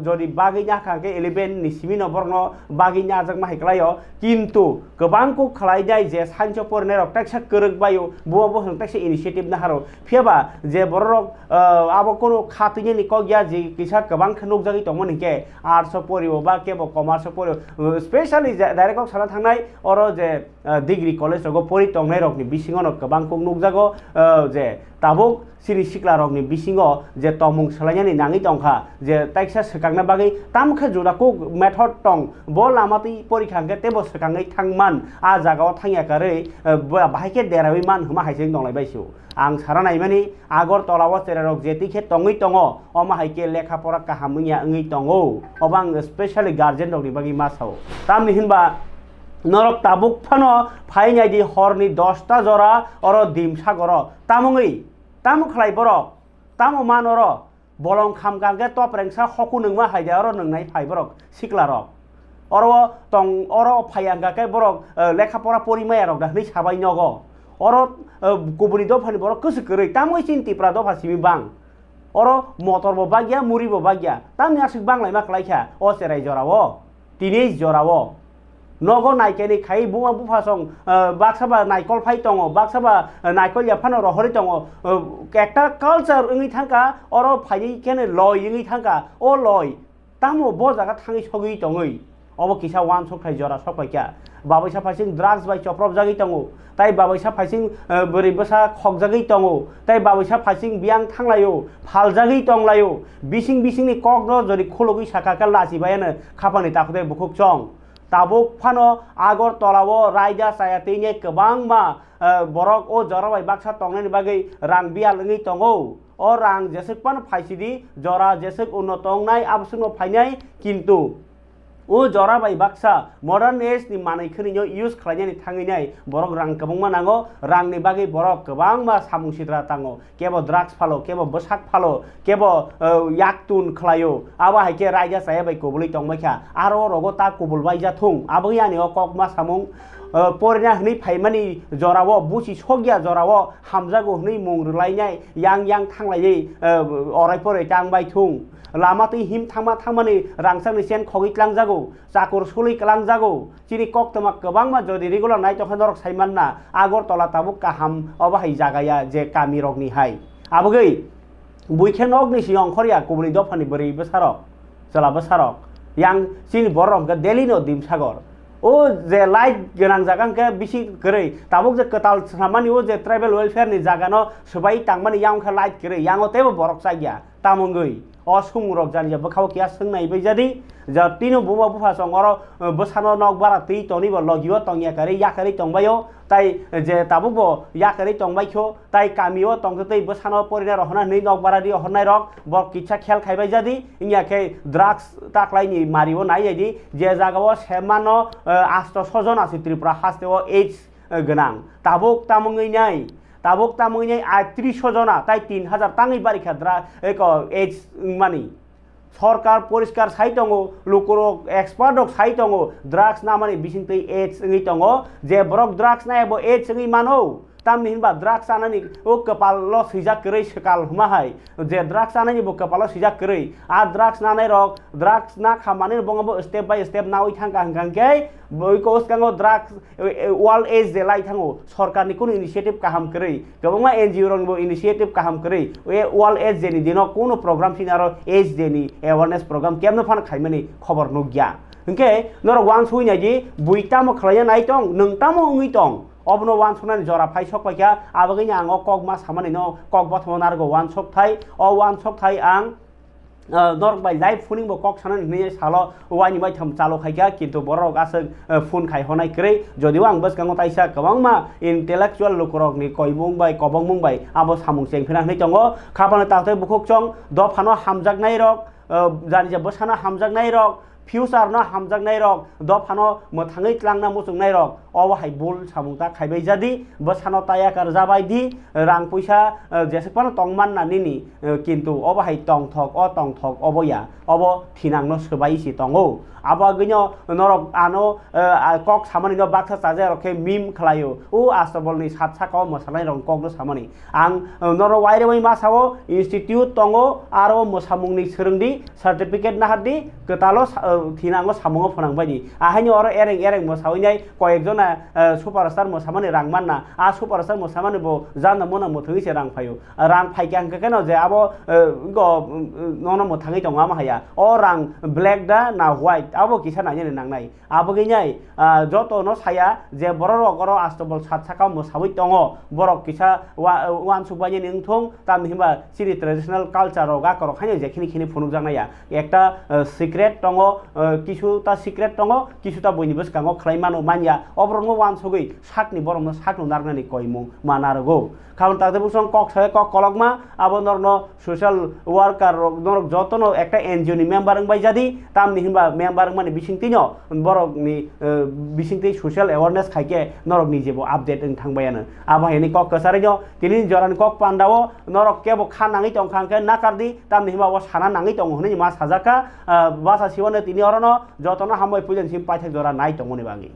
jodi bagina khake eleven ni बागिना खाके इलेवेन निसिमिन बरनो kintu जग मा khlai किन्तु je खालायदाय जे साइन्सफोरनि रक टेक्सा गोरोंबायो बुवाबो हों टेक्सा इनिशिएटिभ नाहारो फेबा जे abo आब कोनो खातिनि निको ji kisa किसा गोबां खनुक जागि तमन हिके poribo ba kebo केबो कमार्स परियो स्पेशली डाइरेक्ट साना थांनाय oro je ডিগ্রি কলেজ রোগ পরিটংনাই রকনি বিসিঙ রক বাংকুক নুকজাগো যে তাবুক সিরি সিকলা রকনি বিসিঙ যে তমুং সালাইনি নাঙি টংখা যে তাইকসা সেকাংনা বাকি তামখে জোদাকুক মেথড টং ব লামাতি পরীক্ষাকে তেব সেকাঙ্গি থাংমান, আ, জাগাও থাঙ্গাকারে বাহাইকে দেরাবি মান, হমা হাইসেং দংলাইবাইছো আং সারা সারানাইমানি আগর তলাব চেরারক যেতিখে টঙই টঙ অমাহাইকে লেখাপড়া কাহামুইয়া ওই টঙ। অবাং স্পেশালি গার্জেন রকনি বাকি মাসাও তামনি হিনবা নৰক তাবুক ফান ফাই নাইদি হৰনি দহটা জৰা অৰ ডিম সাগৰ। তামুঙেই তামুক খালাই বৰক তামু অৰ বলং খামগাংগে টপ ৰেংচা সকু নোংমা হাইদা অৰ নোংনাই ফাইবৰক চিকলাৰক অৰ টং অৰ ফাই আংগাকে বৰক লেখা পঢ়া পৰিমাই আৰক দা চাবাই নগ। অৰ গুবুনি দফানি বৰক কৈছো কৰি পৰা দফা দফাচিমি বাং। অৰ মটৰ বাগিয়া মুৰিব বাগিয়া তাম আছে বাংলাই মাকলাইখা অ চেৰাই জৰাৱ তিনি জৰাব নগো নাইকেনি খাই বুমা বুফা সং বাকসাবা নাইকল ফাই তঙ বাকসাবা নাইকল ইয়াফানো রহরি তঙ একটা কালচার ইংই থাকা অর ফাই কেন লয় ইংই থাকা ও লয় তামো ব জায়গা থাঙি সগি তঙই অব কিসা ওয়ান সখাই জরা সকাইকা বাবৈসা ফাইসিং ড্রাগস বাই চপ্রব জাগি তঙ তাই বাবৈসা ফাইসিং বরি বসা খক জাগি তঙ তাই বাবৈসা ফাইসিং বিয়াং থাংলায়ো ফাল জাগি তংলায়ো বিসিং বিসিংনি কক যদি খুলগি সাকাকা বাইনে খাপানি তাকুদে বুকুক চং tabuk pano agor tolawo raja saya tinge kebang ma borok o jora bai baksa tongne ni bagai rang bia lengi tongo o rang jesek pano paisidi jora jesek uno tong nai absuno painai kintu ओ जरा बै Baksa modern as नि मानैखोनि यो use खालायनि थाङैनाय बरक रां गबंग मा नांगौ? रांनि बागे बरक गबंग मा सामुसिद्रा तांगो केबो ड्रग्स फालो केबो बसाक फालो केबो याकतुन खलायो। आबा हाइके रायजा साय बै कोबुलि तंग आरो रगो ता कोबुल बाय जा थुंग आबो यानि अकक मा सामुंग पोरिना फाइमानि जराव बुसि सोगिया जराव हामजागु हनि मुंग रुलाइनाय यांग यांग थांलायै अराय परै तांग बाय लामातै हिम थांमा थांमानि रांसांनि सेन खगिक्लां जागौ चाकर सलिक्लां जागौ चिरि कक तमा गोबांमा जदि रेगुलार नाय तखन दरक साइमानना आगर तला ताबु काहाम अबाहाय जागाया जे कामि रगनिहाय आबगै बुइखेन अगनि सिगां खरिया गुबुनि दफानि बोरैबो सारक जोलाबो सारक यां चिनि बरंखो देलिनो दिमसागर ও যে লাইট গোনাং জাগানকে বেশি করে তাবক যে কতাল সামানি ও যে ট্রাইবেল ওয়েলফেয়ারনি জাগানো সবাই তাংমানি ইয়াংখে লাইট করে ইয়াংতেও বরক চাইয়া তামঙ্গই o sung rok jan ya bkhao kia sung nai bai jadi ja tino buma bufa song oro bosano nok bara ti toni bo logio tong ya kare ya kare tong bayo tai je tabu bo ya kare tong bai kho tai kamio tong tei bosano porina rohna nei nok bara di honai rok bo kicha khel khai bai jadi inya ke drugs tak lai ni maribo nai jadi je jagao semano ashto sojon asi tripura hasteo h গনাং তাবুক তামঙ্গই নাই তাবক তামুই নেই আটত্রিশশো জনা, তাই তিন হাজার তাঙি বারিখা দ্রা age মানে সরকার পরিষ্কার সাই দঙ লোকর এক্সপার্ট হোক সাই দঙ ড্রাগস না মানে বিসিনতে এজ ইঙ্গি দঙ যে বরক ড্রাগস না এব এইডস ইঙ্গি মানো tamni hinba drugs anani o kapal lo sijak kerei sekal humahai je drugs anani bo kapal lo sijak kerei a drugs nanai rok drugs na khamani bongabo step by step nawi thangka hangkang ke boi ko skango drugs wall age de lai thango সরকারনি কোন initiative কাহাম করেই গোবংমা NGO রং initiative কাহাম করেই way ওয়াল age জেনি দিন কোন programme scenario age দেনি awareness programme কেমন ফান খাইমানি খবর নুগিয়া হংকে নর ওয়ান সুইনাই জি নাই অবনো ওয়ান সনানি জরা ফাই sok পাইকা আবগৈ আং কক মা সামানি ন কক বথম নারগো ওয়ান sok থাই অ ওয়ান sok থাই আং নরক বাই লাইভ ফুনিং কক সানানি নিয়ে সালো ওয়ানি বাই থাম চালো খাইকা কিন্তু বড় গাছে ফুন খাই হনাই ক্রে যদিও আং বস গাঙ্গো তাইসা গোबां মা ইন্টেলেকচুয়াল লোকরক নি কইবুং বাই কবং মুং বাই আবো সামুং চেংফিনা হই দङ খাপানো তাতে বুকুক চং দ ফানো হামজাকনাই রক জানি যে বসানা হামজাকনাই রক ফিউচার না হামজাক নাই রক দ ফানো মথাঙই ক্লাং না মুসুক নাই রক অব হাই বুল সামুংতা খাইবাই যাদি বা সানো তায়াকার যাবাই দি রাং পয়সা যেসে পানো টংমান না নিনি কিন্তু অব হাই টং থক, অ টং থক অবয়া অব থিনাং ন সবাইসি টংও আবো আগৈন নরক আনো কক সামানি ন বাক্সা চাজে রকে মিম খেলায়ো। ও আস্তবলনি সাত সাক মশালাই রং কক ন সামানি আং নর ওয়াইরে ওই মাসাও ইনস্টিটিউট টংও আরও মশামুংনি সোরংদি সার্টিফিকেট নাহারদি কতালো থিনাঙ্গ সামুঙ্গ ফোনাংবাই আহাইনি অর এরেং এরেং মসাওইনাই কয়েকজন সুপারস্টার মশামানি রাং মান্না আ সুপারস্টার মশামানি বো জান মনা মথুইছে রাং ফাইও রাং ফাইকে আংকে কেন যে আবো গ নন মথাঙি দঙা মাহায়া অ রাং ব্ল্যাক দা না হোয়াইট আবো কিসা নাই নাংনাই আবগিনাই যত ন সায়া যে বড় রগর আস্তবল সাত সাকা মসাবই দঙ বড় কিসা ওয়ান সুবাইনি নিংথং তাম হিমবা সিরি ট্রেডিশনাল কালচার গা করখানি যেখিনি খিনি ফোনুক জানাইয়া একটা সিক্রেট দঙ किसुता सिक्रेट दङ किसुता बयनिबो सिगाङाव खालायमानो मानिया अब्रङो वान सगै साकनि बरमनो साकनो नारनानै कयमु मानारगौ কারণ তাদের বুঝলাম কক সাথে কক কলকমা আবার ধরন সোশ্যাল ওয়ার্কার ধরক যতন একটা এনজিও নি মেম্বার বাই যাদি তাম নি হিমবা মেম্বার মানে বিসিংতি ন বরক নি বিসিংতি সোশ্যাল অ্যাওয়ারনেস খাইকে নরক নি যেব আপডেট ওং থাংবায়ানো আবার হেনি কক কসারে ন তিনি জরান কক পান্ডাও নরক কেব খা নাঙি টংখাংকে নাকার দি, তাম নি হিমবা ও সানা নাঙি টং হনে মা সাজাকা বাসা সিওনে তিনি জ্বরনো যতন হাময় পুজেন সিম পাইথে জ্বরা নাই তমনি বাঙি